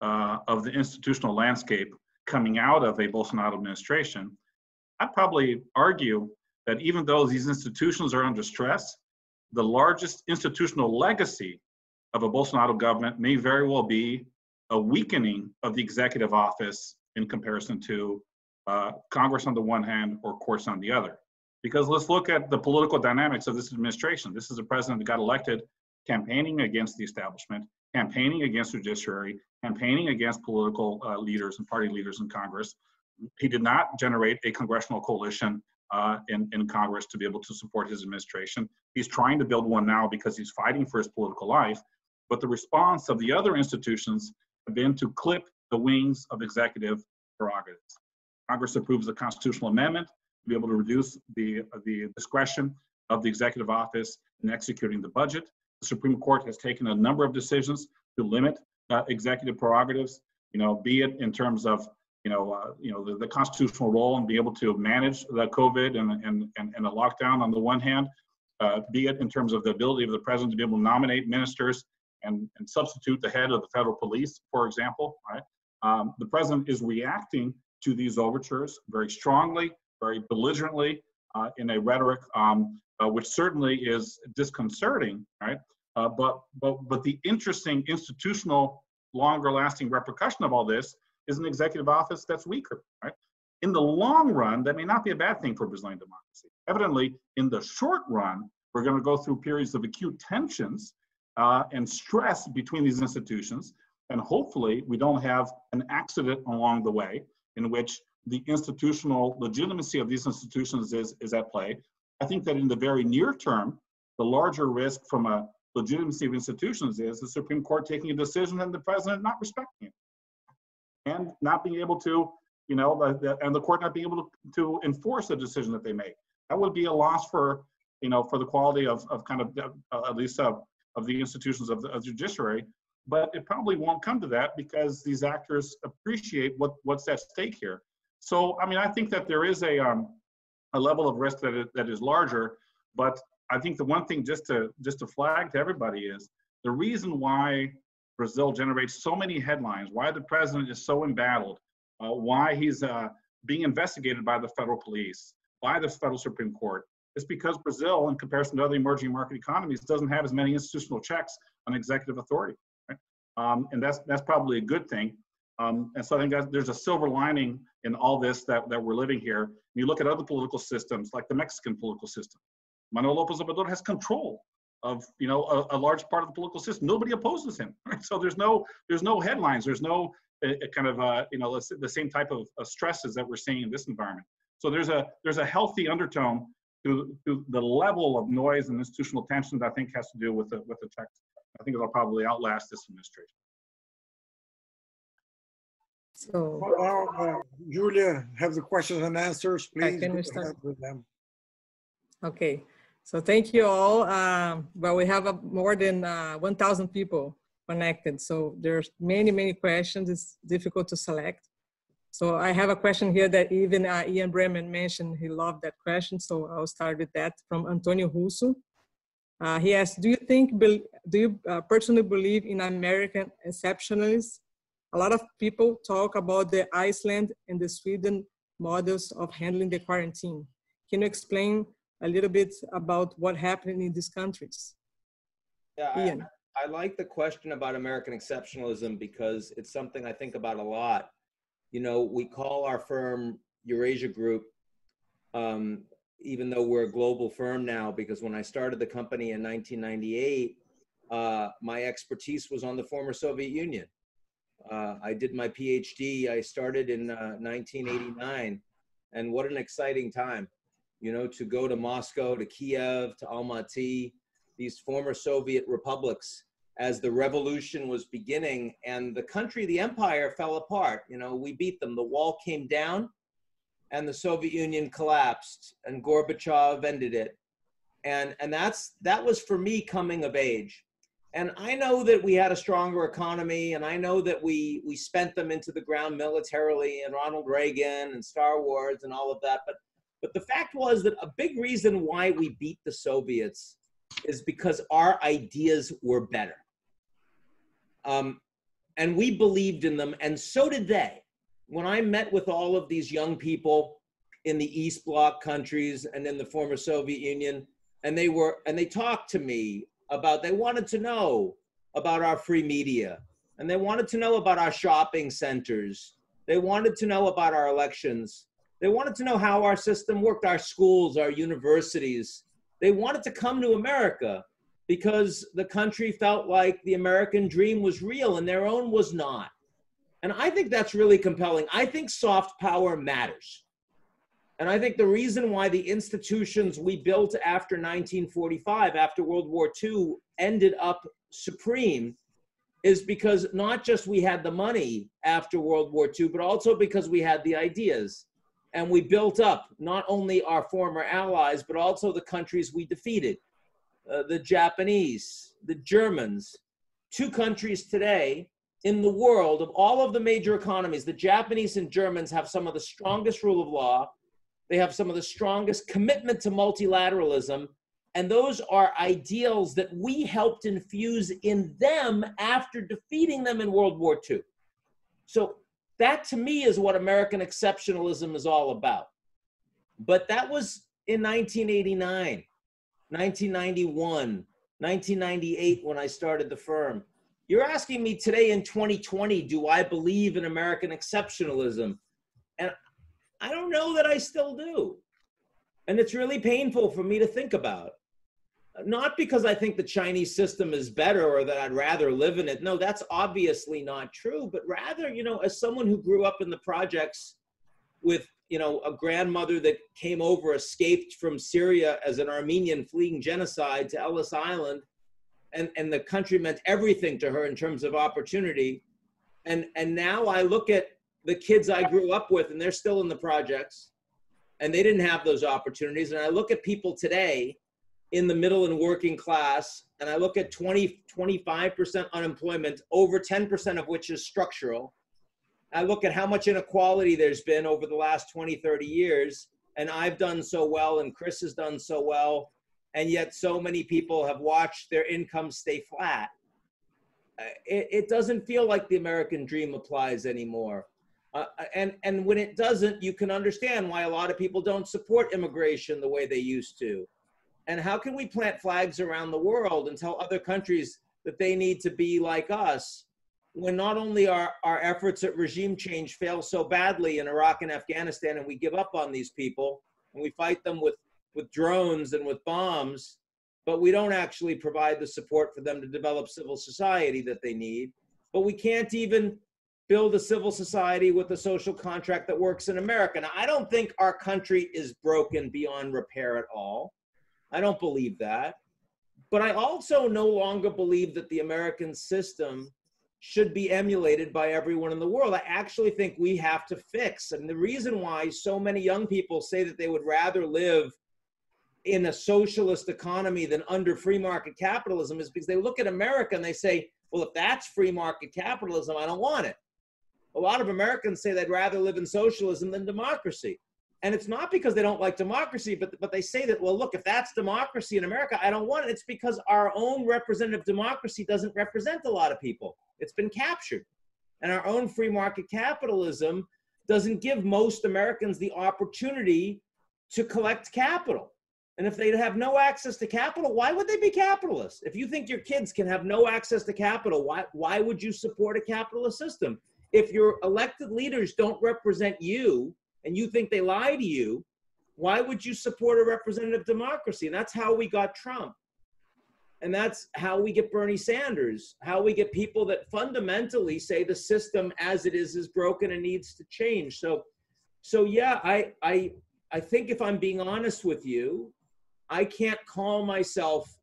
uh, of the institutional landscape coming out of a Bolsonaro administration, I'd probably argue that even though these institutions are under stress, the largest institutional legacy of a Bolsonaro government may very well be a weakening of the executive office in comparison to uh, Congress on the one hand or courts on the other. Because let's look at the political dynamics of this administration. This is a president that got elected campaigning against the establishment, campaigning against judiciary, campaigning against political uh, leaders and party leaders in Congress. He did not generate a congressional coalition uh, in, in Congress to be able to support his administration. He's trying to build one now because he's fighting for his political life. But the response of the other institutions have been to clip the wings of executive prerogatives. Congress approves a constitutional amendment to be able to reduce the, the discretion of the executive office in executing the budget. The Supreme Court has taken a number of decisions to limit uh, executive prerogatives, you know, be it in terms of, you know, uh, you know, the, the, constitutional role and be able to manage the COVID and, and, and, and the lockdown on the one hand, uh, be it in terms of the ability of the president to be able to nominate ministers and, and substitute the head of the federal police, for example, right? Um, the president is reacting to these overtures very strongly, very belligerently, uh, in a rhetoric um, uh, which certainly is disconcerting, right? Uh, but, but, but the interesting institutional, longer lasting repercussion of all this is an executive office that's weaker, right? In the long run, that may not be a bad thing for Brazilian democracy. Evidently, in the short run, we're going to go through periods of acute tensions uh, and stress between these institutions. And hopefully, we don't have an accident along the way in which the institutional legitimacy of these institutions is, is at play. I think that in the very near term, the larger risk from a legitimacy of institutions is the Supreme Court taking a decision and the president not respecting it. And not being able to, you know, the, the, and the court not being able to, to enforce the decision that they make. That would be a loss for, you know, for the quality of, of kind of, uh, at least of, of the institutions of the, of judiciary. But it probably won't come to that because these actors appreciate what, what's at stake here. So, I mean, I think that there is a, um, a level of risk that, is, that is larger, but I think the one thing just to just to flag to everybody is the reason why Brazil generates so many headlines, why the president is so embattled, uh, why he's uh, being investigated by the federal police, by the federal Supreme Court, is because Brazil, in comparison to other emerging market economies, doesn't have as many institutional checks on executive authority. Right? Um, and that's that's probably a good thing. Um, and so I think that there's a silver lining in all this that, that we're living here. When You look at other political systems, like the Mexican political system. Manuel Lopez Obrador has control of you know a, a, large part of the political system. Nobody opposes him, right? So there's no there's no headlines. There's no a, a kind of uh, you know the same type of, of stresses that we're seeing in this environment. So there's a there's a healthy undertone to, to the level of noise and institutional tension that I think has to do with the with the. I think it'll probably outlast this administration. So, uh, Julia, have the questions and answers, please. can we start with them? Okay. So thank you all. Um, well, we have a, more than uh, 1,000 people connected. So there's many, many questions. It's difficult to select. So I have a question here that even uh, Ian Bremmer mentioned. He loved that question. So I'll start with that from Antonio Russo. Uh, he asked, do you think, do you uh, personally believe in American exceptionalism? A lot of people talk about the Iceland and the Sweden models of handling the quarantine. Can you explain a little bit about what happened in these countries. Yeah, Ian. I, I like the question about American exceptionalism because it's something I think about a lot. You know, we call our firm Eurasia Group. Um, even though we're a global firm now, because when I started the company in 1998, uh, my expertise was on the former Soviet Union. Uh, I did my PhD. I started in 1989, uh, and what an exciting time, you know, to go to Moscow, to Kiev, to Almaty, these former Soviet republics as the revolution was beginning and the country, the empire fell apart. You know, we beat them. The wall came down and the Soviet Union collapsed and Gorbachev ended it. And, and that's, that was for me coming of age. And I know that we had a stronger economy and I know that we, we spent them into the ground militarily and Ronald Reagan and Star Wars and all of that. But, but the fact was that a big reason why we beat the Soviets is because our ideas were better. Um, and we believed in them, and so did they. When I met with all of these young people in the East Bloc countries and in the former Soviet Union, and they were and they talked to me about they wanted to know about our free media, and they wanted to know about our shopping centers. They wanted to know about our elections. They wanted to know how our system worked, our schools, our universities. They wanted to come to America because the country felt like the American dream was real and their own was not. And I think that's really compelling. I think soft power matters. And I think the reason why the institutions we built after 1945, after World War II, ended up supreme is because not just we had the money after World War II, but also because we had the ideas. And we built up not only our former allies, but also the countries we defeated. Uh, the Japanese, the Germans, two countries today in the world of all of the major economies, the Japanese and Germans have some of the strongest rule of law. They have some of the strongest commitment to multilateralism. And those are ideals that we helped infuse in them after defeating them in World War II. So that to me is what American exceptionalism is all about. But that was in 1989. 1991, 1998 when I started the firm. You're asking me today in 2020, do I believe in American exceptionalism? I don't know that I still do. And it's really painful for me to think about. Not because I think the Chinese system is better or that I'd rather live in it. No, that's obviously not true. But rather, you know, as someone who grew up in the projects with you know, a grandmother that came over, escaped from Syria as an Armenian fleeing genocide to Ellis Island, and, and the country meant everything to her in terms of opportunity. And, and now I look at the kids I grew up with, and they're still in the projects, and they didn't have those opportunities. And I look at people today in the middle and working class, and I look at 20, 25% unemployment, over 10% of which is structural I look at how much inequality there's been over the last 20, 30 years, and I've done so well, and Chris has done so well, and yet so many people have watched their income stay flat. Uh, it, it doesn't feel like the American dream applies anymore. Uh, and, and when it doesn't, you can understand why a lot of people don't support immigration the way they used to. And how can we plant flags around the world and tell other countries that they need to be like us when not only our, our efforts at regime change fail so badly in Iraq and Afghanistan, and we give up on these people, and we fight them with, with drones and with bombs, but we don't actually provide the support for them to develop civil society that they need. But we can't even build a civil society with a social contract that works in America. Now, I don't think our country is broken beyond repair at all. I don't believe that. But I also no longer believe that the American system should be emulated by everyone in the world. I actually think we have to fix. And the reason why so many young people say that they would rather live in a socialist economy than under free market capitalism is because they look at America and they say, well, if that's free market capitalism, I don't want it. A lot of Americans say they'd rather live in socialism than democracy. And it's not because they don't like democracy, but, but they say that, well, look, if that's democracy in America, I don't want it. It's because our own representative democracy doesn't represent a lot of people. It's been captured. And our own free market capitalism doesn't give most Americans the opportunity to collect capital. And if they have no access to capital, why would they be capitalists? If you think your kids can have no access to capital, why, why would you support a capitalist system? If your elected leaders don't represent you and you think they lie to you, why would you support a representative democracy? And that's how we got Trump. And that's how we get Bernie Sanders, how we get people that fundamentally say the system as it is is broken and needs to change. So, so yeah, I, I, I think if I'm being honest with you, I can't call myself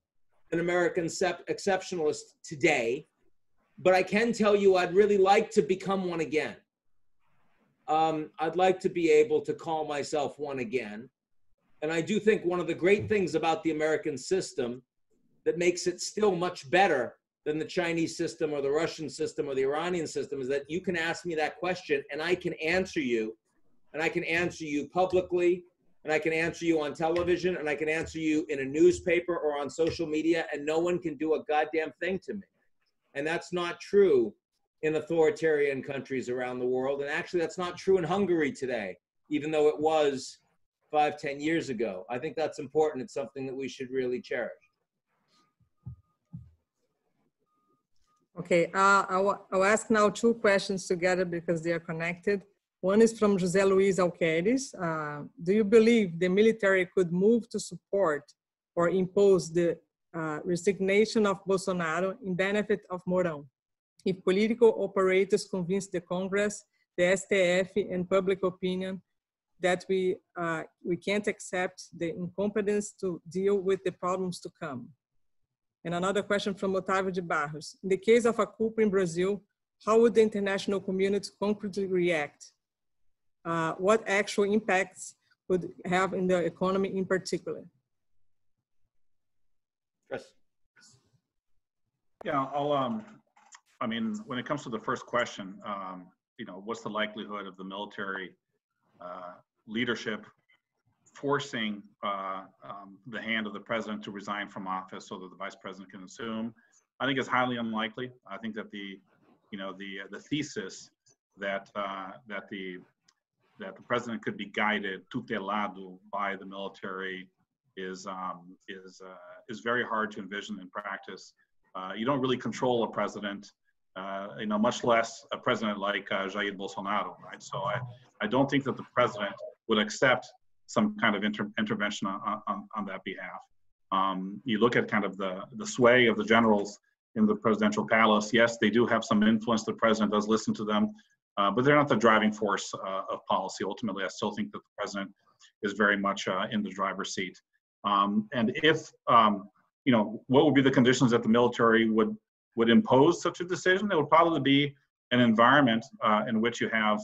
an American exceptionalist today, but I can tell you I'd really like to become one again. Um, I'd like to be able to call myself one again. And I do think one of the great things about the American system that makes it still much better than the Chinese system or the Russian system or the Iranian system is that you can ask me that question and I can answer you. And I can answer you publicly, and I can answer you on television, and I can answer you in a newspaper or on social media, and no one can do a goddamn thing to me. And that's not true in authoritarian countries around the world. And actually, that's not true in Hungary today, even though it was five, ten years ago. I think that's important. It's something that we should really cherish. Okay, uh, I'll, I'll ask now two questions together because they are connected. One is from José Luis Alquéres. Uh, do you believe the military could move to support or impose the uh, resignation of Bolsonaro in benefit of Mourão? If political operators convince the Congress, the STF, and public opinion that we, uh, we can't accept the incompetence to deal with the problems to come. And another question from Octavio de Barros. In the case of a coup in Brazil, how would the international community concretely react? Uh, what actual impacts would have in the economy in particular? Chris. Yeah, I'll, um, I mean, when it comes to the first question, um, you know, what's the likelihood of the military uh, leadership forcing uh, um, the hand of the president to resign from office so that the vice president can assume. I think it's highly unlikely. I think that the, you know, the the thesis that uh, that the that the president could be guided tutelado by the military is um, is uh, is very hard to envision in practice. Uh, you don't really control a president, uh, you know, much less a president like uh, Jair Bolsonaro, right? So I, I don't think that the president would accept some kind of inter intervention on, on, on, that behalf. Um, you look at kind of the, the sway of the generals in the presidential palace. Yes, they do have some influence. The president does listen to them, uh, but they're not the driving force uh, of policy. Ultimately, I still think that the president is very much uh, in the driver's seat. Um, and if, um, you know, what would be the conditions that the military would, would impose such a decision? It would probably be an environment uh, in which you have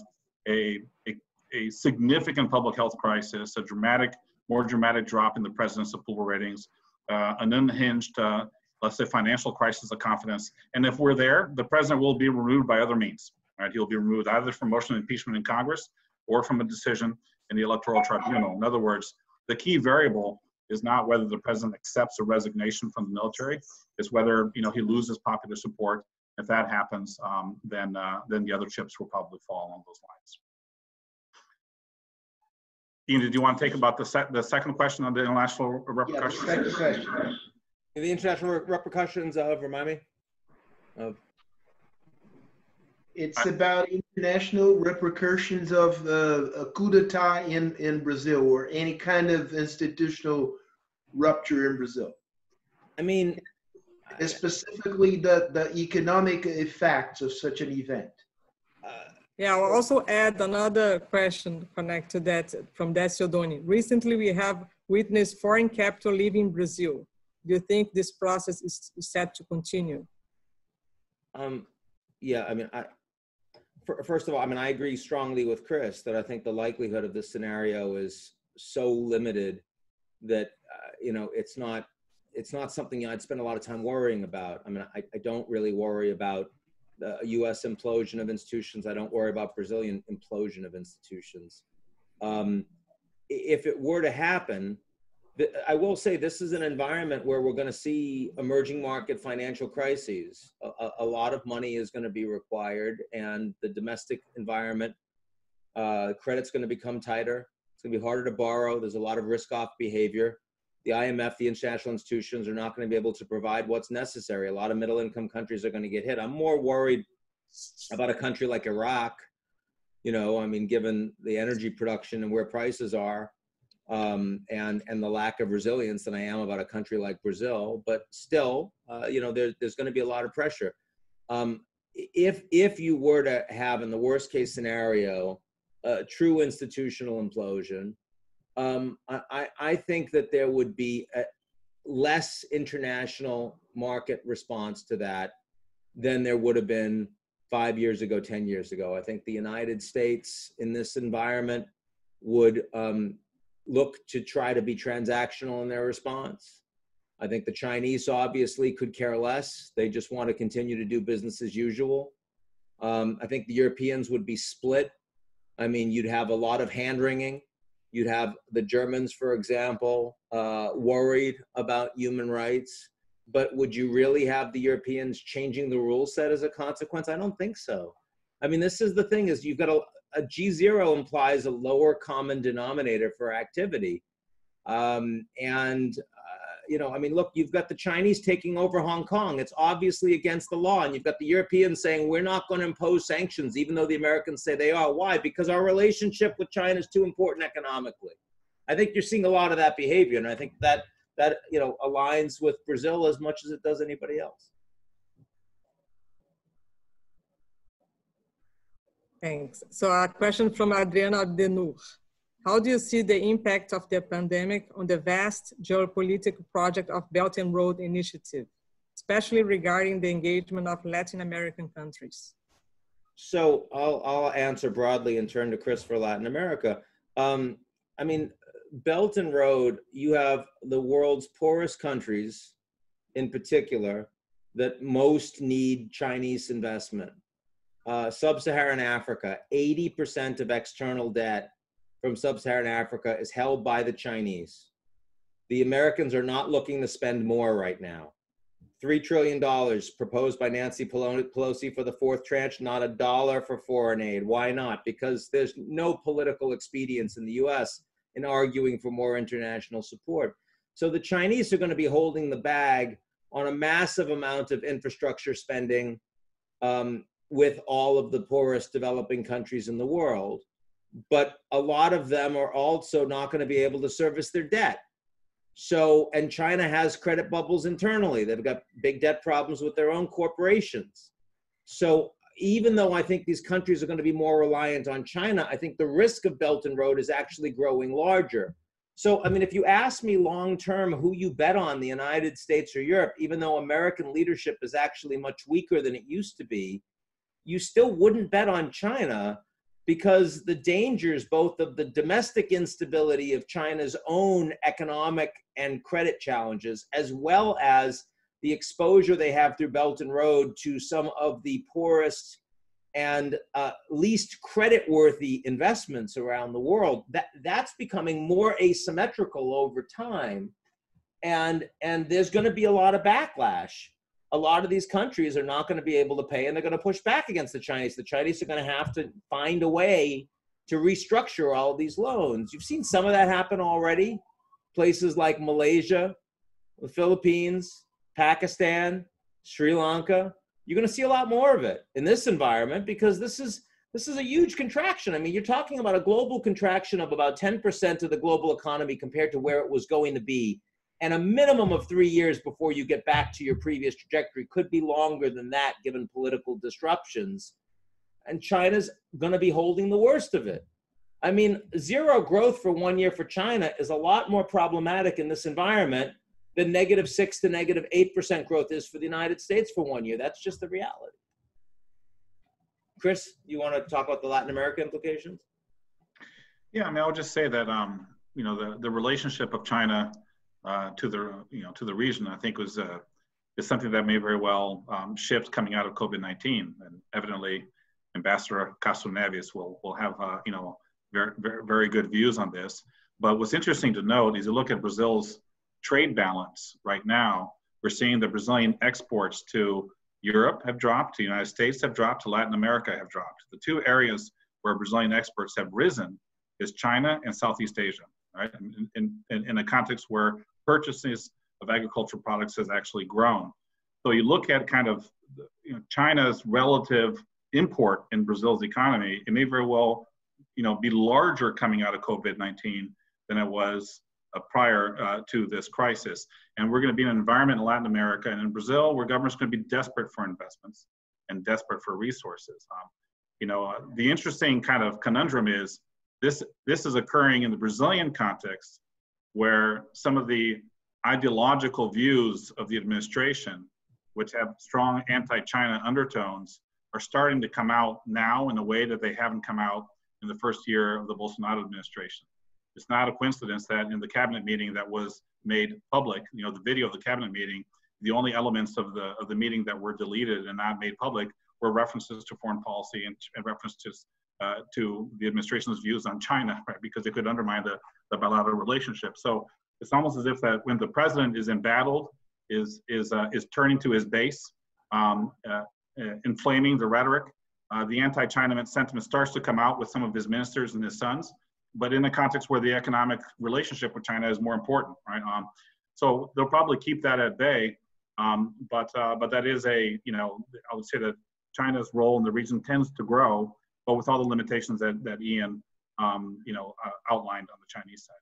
a, a a significant public health crisis, a dramatic, more dramatic drop in the president's approval ratings, uh, an unhinged, uh, let's say, financial crisis of confidence. And if we're there, the president will be removed by other means. Right? He'll be removed either from motion of impeachment in Congress or from a decision in the electoral tribunal. In other words, the key variable is not whether the president accepts a resignation from the military. It's whether you know he loses popular support. If that happens, um, then uh, then the other chips will probably fall along those lines. Ian, did you want to take about the, se the second question on the international repercussions? Yeah, the second question. The international repercussions of, remind me, of? It's I, about international repercussions of uh, a coup d'etat in, in Brazil or any kind of institutional rupture in Brazil. I mean, specifically the, the economic effects of such an event. Yeah, I'll also add another question connected to that from Décio Doni. Recently, we have witnessed foreign capital leaving Brazil. Do you think this process is set to continue? Um, yeah, I mean, I, first of all, I mean, I agree strongly with Chris that I think the likelihood of this scenario is so limited that, uh, you know, it's not, it's not something I'd spend a lot of time worrying about. I mean, I, I don't really worry about the U.S. implosion of institutions. I don't worry about Brazilian implosion of institutions. Um, if it were to happen, I will say this is an environment where we're going to see emerging market financial crises. A, a lot of money is going to be required, and the domestic environment, uh, credit's going to become tighter. It's going to be harder to borrow. There's a lot of risk-off behavior the IMF, the international institutions are not going to be able to provide what's necessary. A lot of middle income countries are going to get hit. I'm more worried about a country like Iraq. You know, I mean, given the energy production and where prices are, um, and and the lack of resilience than I am about a country like Brazil. But still, uh, you know, there, there's going to be a lot of pressure. Um, if if you were to have, in the worst case scenario, a true institutional implosion, um, I, I think that there would be a less international market response to that than there would have been five years ago, 10 years ago. I think the United States in this environment would um, look to try to be transactional in their response. I think the Chinese obviously could care less. They just want to continue to do business as usual. Um, I think the Europeans would be split. I mean, you'd have a lot of hand wringing. You'd have the Germans, for example, uh, worried about human rights. But would you really have the Europeans changing the rule set as a consequence? I don't think so. I mean, this is the thing: is you've got a, a G-Zero implies a lower common denominator for activity, um, and you know, I mean, look, you've got the Chinese taking over Hong Kong. It's obviously against the law. And you've got the Europeans saying, we're not going to impose sanctions, even though the Americans say they are. Why? Because our relationship with China is too important economically. I think you're seeing a lot of that behavior. And I think that, that you know, aligns with Brazil as much as it does anybody else. Thanks. So a question from Adriana Abdenur. How do you see the impact of the pandemic on the vast geopolitical project of Belt and Road Initiative, especially regarding the engagement of Latin American countries? So I'll, I'll answer broadly and turn to Chris for Latin America. Um, I mean, Belt and Road, you have the world's poorest countries in particular that most need Chinese investment. Uh, Sub Saharan Africa, 80% of external debt from sub Saharan Africa is held by the Chinese. The Americans are not looking to spend more right now. $3 trillion proposed by Nancy Pelosi for the fourth tranche, not a dollar for foreign aid. Why not? Because there's no political expedience in the US in arguing for more international support. So the Chinese are going to be holding the bag on a massive amount of infrastructure spending um, with all of the poorest developing countries in the world but a lot of them are also not going to be able to service their debt. So, and China has credit bubbles internally. They've got big debt problems with their own corporations. So, even though I think these countries are going to be more reliant on China, I think the risk of Belt and Road is actually growing larger. So, I mean, if you ask me long term who you bet on, the United States or Europe, even though American leadership is actually much weaker than it used to be, you still wouldn't bet on China because the dangers both of the domestic instability of China's own economic and credit challenges, as well as the exposure they have through Belt and Road to some of the poorest and uh, least credit-worthy investments around the world. That that's becoming more asymmetrical over time, and and there's going to be a lot of backlash a lot of these countries are not going to be able to pay and they're going to push back against the Chinese. The Chinese are going to have to find a way to restructure all these loans. You've seen some of that happen already. Places like Malaysia, the Philippines, Pakistan, Sri Lanka. You're going to see a lot more of it in this environment because this is this is a huge contraction. I mean, you're talking about a global contraction of about 10% of the global economy compared to where it was going to be and a minimum of three years before you get back to your previous trajectory could be longer than that given political disruptions. And china's going to be holding the worst of it. I mean zero growth for one year for china is a lot more problematic in this environment than negative 6 to negative 8% growth is for the united states for one year. That's just the reality. Chris you want to talk about the latin america implications? Yeah i mean i'll just say that um, you know the, the relationship of china uh, to the you know to the region, I think was uh, is something that may very well um, shift coming out of COVID-19, and evidently, Ambassador Castro Neves will will have uh, you know very, very very good views on this. But what's interesting to note is you look at Brazil's trade balance right now. We're seeing the Brazilian exports to Europe have dropped, to the United States have dropped, to Latin America have dropped. The two areas where Brazilian exports have risen is China and Southeast Asia, right? In, in, in, in a context where purchases of agricultural products has actually grown. So you look at kind of you know, China's relative import in Brazil's economy, it may very well you know, be larger coming out of COVID-19 than it was uh, prior uh, to this crisis. And we're going to be in an environment in Latin America and in Brazil where government's going to be desperate for investments and desperate for resources. Um, you know, uh, the interesting kind of conundrum is this, this is occurring in the Brazilian context where some of the ideological views of the administration, which have strong anti-China undertones, are starting to come out now in a way that they haven't come out in the first year of the Bolsonaro administration. It's not a coincidence that in the cabinet meeting that was made public, you know, the video of the cabinet meeting, the only elements of the of the meeting that were deleted and not made public were references to foreign policy and, and references uh, to the administration's views on China, right? Because it could undermine the, the bilateral relationship. So it's almost as if that when the president is embattled, is is uh, is turning to his base, um, uh, uh inflaming the rhetoric. Uh, the anti-China sentiment starts to come out with some of his ministers and his sons, but in a context where the economic relationship with China is more important, right? Um, so they'll probably keep that at bay. Um, but uh, but that is a you know I would say that China's role in the region tends to grow, but with all the limitations that that Ian um, you know uh, outlined on the Chinese side.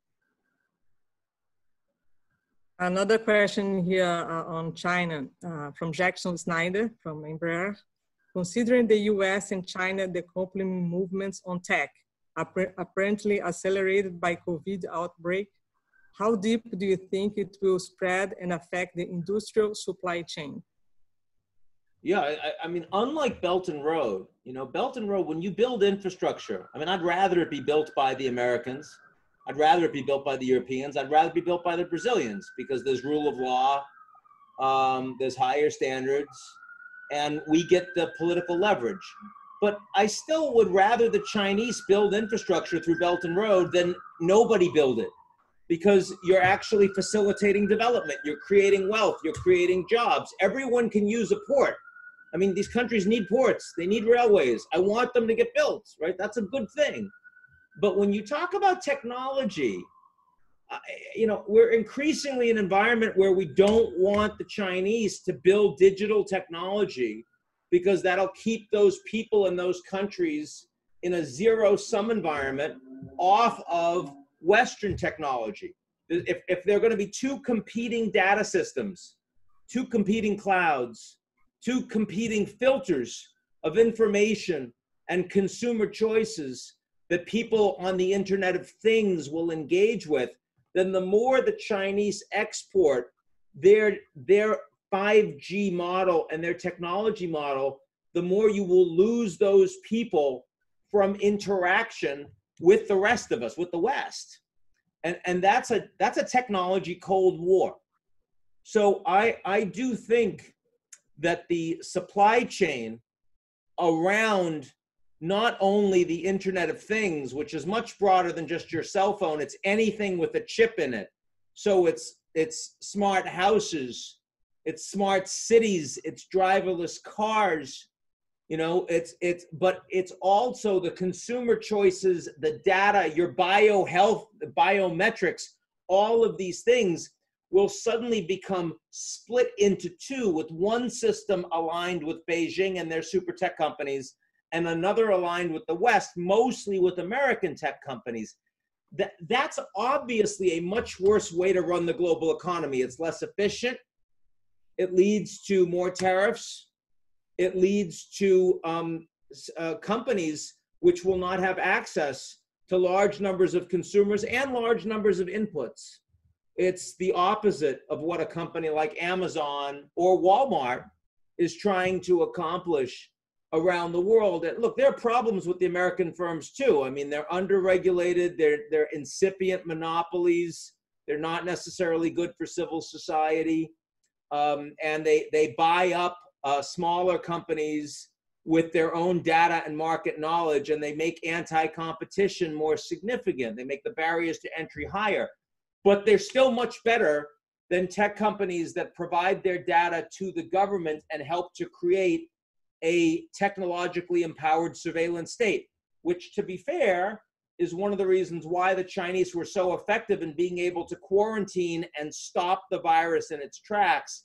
Another question here uh, on China uh, from Jackson Schneider from Embraer. Considering the US and China decoupling movements on tech, apparently accelerated by COVID outbreak, how deep do you think it will spread and affect the industrial supply chain? Yeah, I, I, mean, unlike Belt and Road, you know, Belt and Road, when you build infrastructure, I mean, I'd rather it be built by the Americans. I'd rather it be built by the Europeans. I'd rather be built by the Brazilians because there's rule of law, um, there's higher standards, and we get the political leverage. But I still would rather the Chinese build infrastructure through Belt and Road than nobody build it because you're actually facilitating development. You're creating wealth. You're creating jobs. Everyone can use a port. I mean, these countries need ports. They need railways. I want them to get built, right? That's a good thing. But when you talk about technology, you know, we're increasingly an environment where we don't want the Chinese to build digital technology because that'll keep those people in those countries in a zero sum environment off of Western technology. If, if there are going to be two competing data systems, two competing clouds, two competing filters of information and consumer choices that people on the Internet of Things will engage with, then the more the Chinese export their, their 5G model and their technology model, the more you will lose those people from interaction with the rest of us, with the West. And, and that's a that's a technology cold war. So I I do think that the supply chain around not only the Internet of Things, which is much broader than just your cell phone, it's anything with a chip in it. So it's it's smart houses, it's smart cities, it's driverless cars, you know it's it's but it's also the consumer choices the data your bio health biometrics all of these things will suddenly become split into two with one system aligned with beijing and their super tech companies and another aligned with the west mostly with american tech companies. That that's obviously a much worse way to run the global economy. It's less efficient. It leads to more tariffs. It leads to um, uh, companies which will not have access to large numbers of consumers and large numbers of inputs. It's the opposite of what a company like Amazon or Walmart is trying to accomplish around the world. And look, there are problems with the American firms too. I mean, they're underregulated, they're, they're incipient monopolies, they're not necessarily good for civil society, um, and they, they buy up uh, smaller companies with their own data and market knowledge, and they make anti-competition more significant. They make the barriers to entry higher, but they're still much better than tech companies that provide their data to the government and help to create a technologically empowered surveillance state, which, to be fair, is one of the reasons why the Chinese were so effective in being able to quarantine and stop the virus in its tracks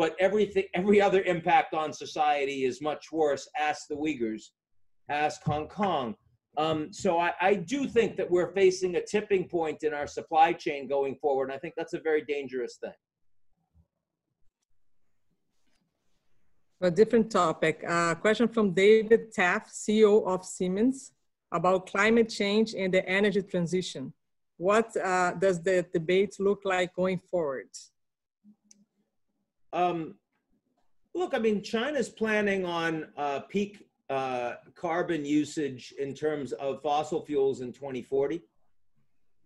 but everything, every other impact on society is much worse. Ask the Uyghurs, ask Hong Kong. Um, so I, I do think that we're facing a tipping point in our supply chain going forward. And I think that's a very dangerous thing. A different topic. A question from David Taft, CEO of Siemens, about climate change and the energy transition. What uh, does the debate look like going forward? Um, look, I mean, China's planning on uh, peak uh, carbon usage in terms of fossil fuels in 2040.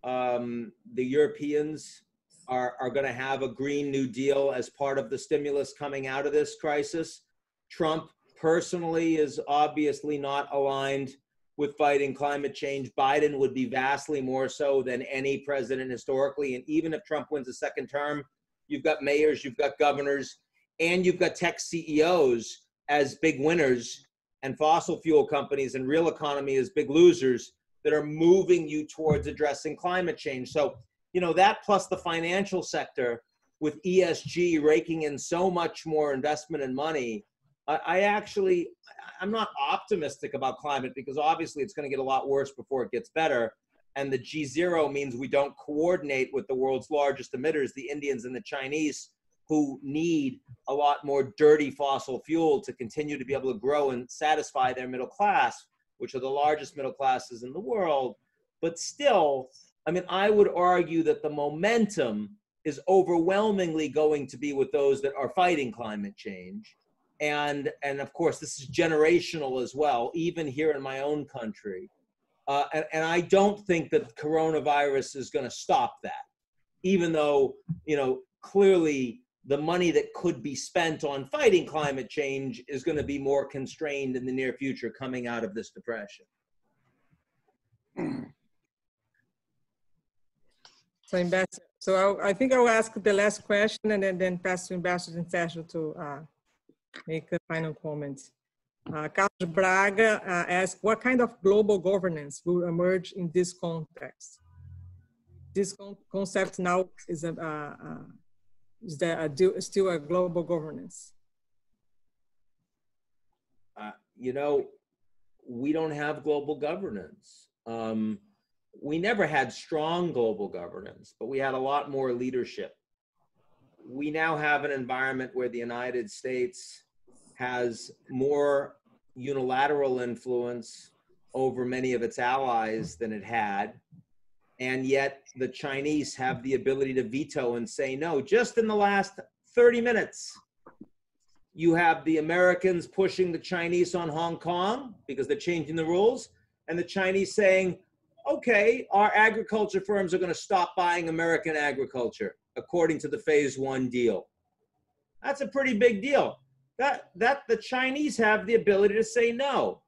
Um, the Europeans are, are going to have a Green New Deal as part of the stimulus coming out of this crisis. Trump personally is obviously not aligned with fighting climate change. Biden would be vastly more so than any president historically. And even if Trump wins a second term, you've got mayors, you've got governors, and you've got tech CEOs as big winners and fossil fuel companies and real economy as big losers that are moving you towards addressing climate change. So, you know, that plus the financial sector with ESG raking in so much more investment and money I, I actually, I'm not optimistic about climate because obviously it's going to get a lot worse before it gets better. And the G-Zero means we don't coordinate with the world's largest emitters, the Indians and the Chinese, who need a lot more dirty fossil fuel to continue to be able to grow and satisfy their middle class, which are the largest middle classes in the world. But still, I mean, I would argue that the momentum is overwhelmingly going to be with those that are fighting climate change and and of course this is generational as well even here in my own country uh, and, and i don't think that coronavirus is going to stop that even though you know clearly the money that could be spent on fighting climate change is going to be more constrained in the near future coming out of this depression so ambassador so I, I think i'll ask the last question and then, then pass to ambassador Sergio to uh, make a final comment. Uh, Carlos Braga uh, asked, what kind of global governance will emerge in this context? This con concept now is, a, uh, is there a, still a global governance? Uh, you know, we don't have global governance. Um, we never had strong global governance, but we had a lot more leadership. We now have an environment where the United States has more unilateral influence over many of its allies than it had. And yet the Chinese have the ability to veto and say no. Just in the last 30 minutes, you have the Americans pushing the Chinese on Hong Kong because they're changing the rules, and the Chinese saying, okay, our agriculture firms are going to stop buying American agriculture according to the phase one deal. That's a pretty big deal that that the Chinese have the ability to say no.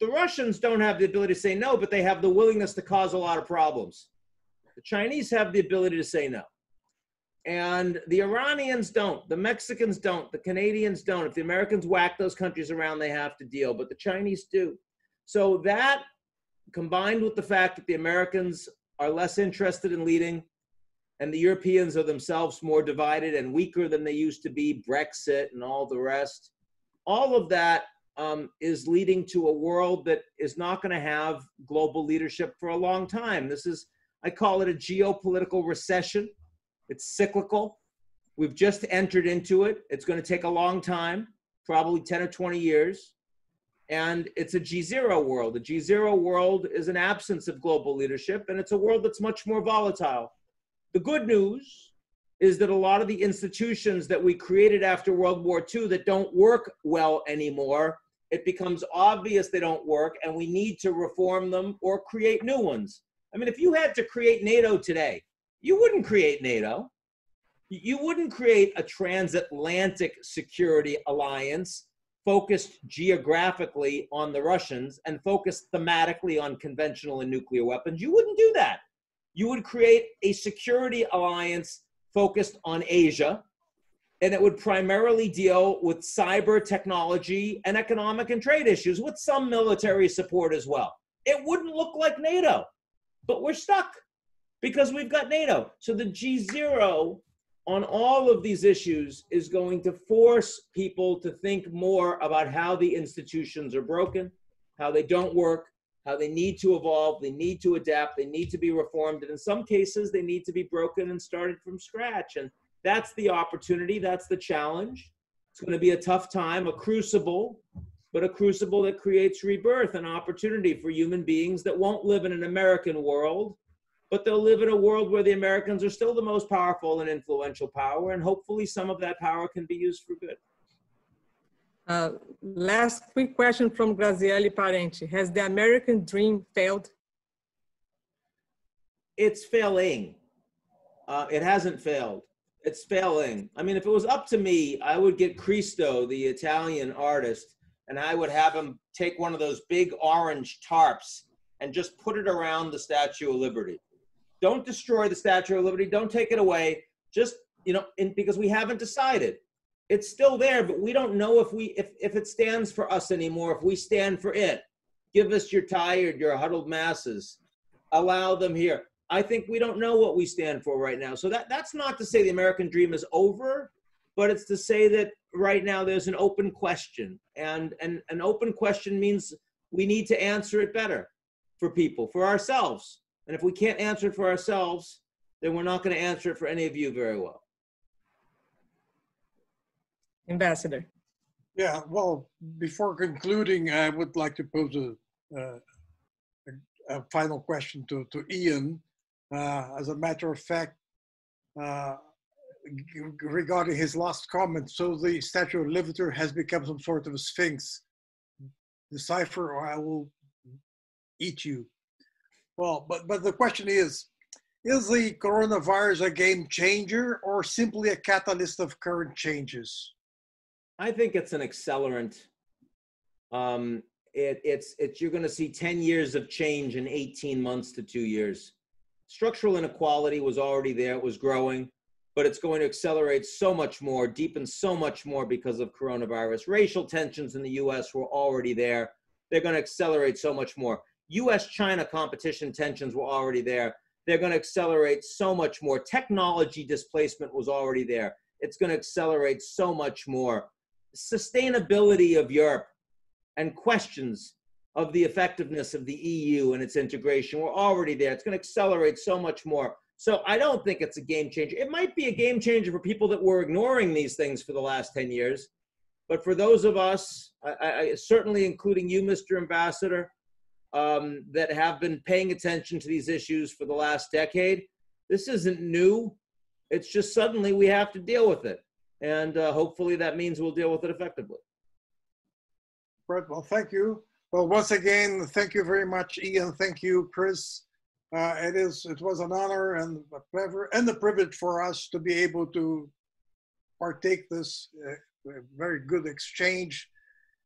The Russians don't have the ability to say no, but they have the willingness to cause a lot of problems. The Chinese have the ability to say no. And the Iranians don't, the Mexicans don't, the Canadians don't. If the Americans whack those countries around, they have to deal, but the Chinese do. So that combined with the fact that the Americans are less interested in leading, and the Europeans are themselves more divided and weaker than they used to be, Brexit and all the rest. All of that um, is leading to a world that is not going to have global leadership for a long time. This is, I call it a geopolitical recession. It's cyclical. We've just entered into it. It's going to take a long time, probably 10 or 20 years. And it's a G-Zero world. A G-Zero world is an absence of global leadership, and it's a world that's much more volatile the good news is that a lot of the institutions that we created after World War II that don't work well anymore, it becomes obvious they don't work and we need to reform them or create new ones. I mean, if you had to create NATO today, you wouldn't create NATO. You wouldn't create a transatlantic security alliance focused geographically on the Russians and focused thematically on conventional and nuclear weapons. You wouldn't do that you would create a security alliance focused on Asia, and it would primarily deal with cyber technology and economic and trade issues with some military support as well. It wouldn't look like NATO, but we're stuck because we've got NATO. So the G-Zero on all of these issues is going to force people to think more about how the institutions are broken, how they don't work, how they need to evolve, they need to adapt, they need to be reformed, and in some cases, they need to be broken and started from scratch. And that's the opportunity, that's the challenge. It's going to be a tough time, a crucible, but a crucible that creates rebirth, an opportunity for human beings that won't live in an American world, but they'll live in a world where the Americans are still the most powerful and influential power, and hopefully some of that power can be used for good. Uh, last quick question from Graziele Parenti. Has the American dream failed? It's failing. Uh, it hasn't failed. It's failing. I mean, if it was up to me, I would get Christo, the Italian artist, and I would have him take one of those big orange tarps and just put it around the Statue of Liberty. Don't destroy the Statue of Liberty. Don't take it away. Just, you know, in, because we haven't decided. It's still there, but we don't know if we if, if it stands for us anymore, if we stand for it. Give us your tired, your huddled masses. Allow them here. I think we don't know what we stand for right now. So that that's not to say the American dream is over, but it's to say that right now there's an open question. And and an open question means we need to answer it better for people, for ourselves. And if we can't answer it for ourselves, then we're not going to answer it for any of you very well. Ambassador. Yeah, well, before concluding, I would like to pose a, uh, a, a final question to, to Ian. Uh, as a matter of fact, uh, regarding his last comment, so the Statue of Liberty has become some sort of a sphinx. Decipher or I will eat you. Well, but, but the question is, is the coronavirus a game changer or simply a catalyst of current changes? I think it's an accelerant. Um, it, it's it's you're going to see 10 years of change in 18 months to two years. Structural inequality was already there; it was growing, but it's going to accelerate so much more, deepen so much more because of coronavirus. Racial tensions in the U.S. were already there; they're going to accelerate so much more. U.S.-China competition tensions were already there; they're going to accelerate so much more. Technology displacement was already there; it's going to accelerate so much more sustainability of Europe and questions of the effectiveness of the EU and its integration We're already there. It's going to accelerate so much more. So I don't think it's a game changer. It might be a game changer for people that were ignoring these things for the last 10 years. But for those of us, I, I, certainly including you, Mr. Ambassador, um, that have been paying attention to these issues for the last decade, this isn't new. It's just suddenly we have to deal with it and uh, hopefully that means we'll deal with it effectively. Right. Well, thank you. Well, once again, thank you very much, Ian. Thank you, Chris. Uh, it is. It was an honor and a pleasure and a privilege for us to be able to partake this uh, very good exchange,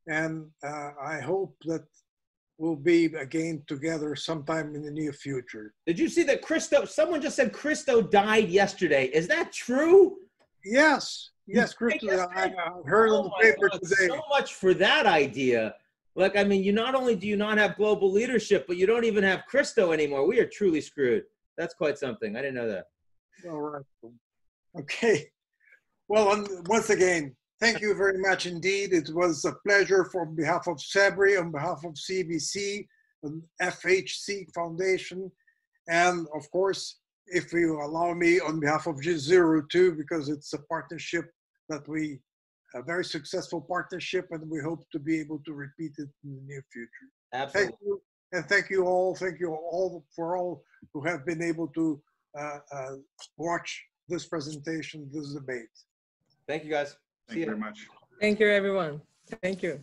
and uh, I hope that we'll be again together sometime in the near future. Did you see that Christo? Someone just said Christo died yesterday. Is that true? Yes. Yes, Crystal, I heard on the oh paper God, today. So much for that idea. Like, I mean, you not only do you not have global leadership, but you don't even have Christo anymore. We are truly screwed. That's quite something. I didn't know that. All right. Okay. Well, once again, thank you very much indeed. It was a pleasure for on behalf of CEBRI, on behalf of CEBC, and FHC Foundation, and of course, if you allow me, on behalf of G02, because it's a partnership that we, a very successful partnership, and we hope to be able to repeat it in the near future. Absolutely. Thank you, and thank you all. Thank you all for all who have been able to uh, uh, watch this presentation, this debate. Thank you, guys. Thank you very much. Thank you, everyone. Thank you.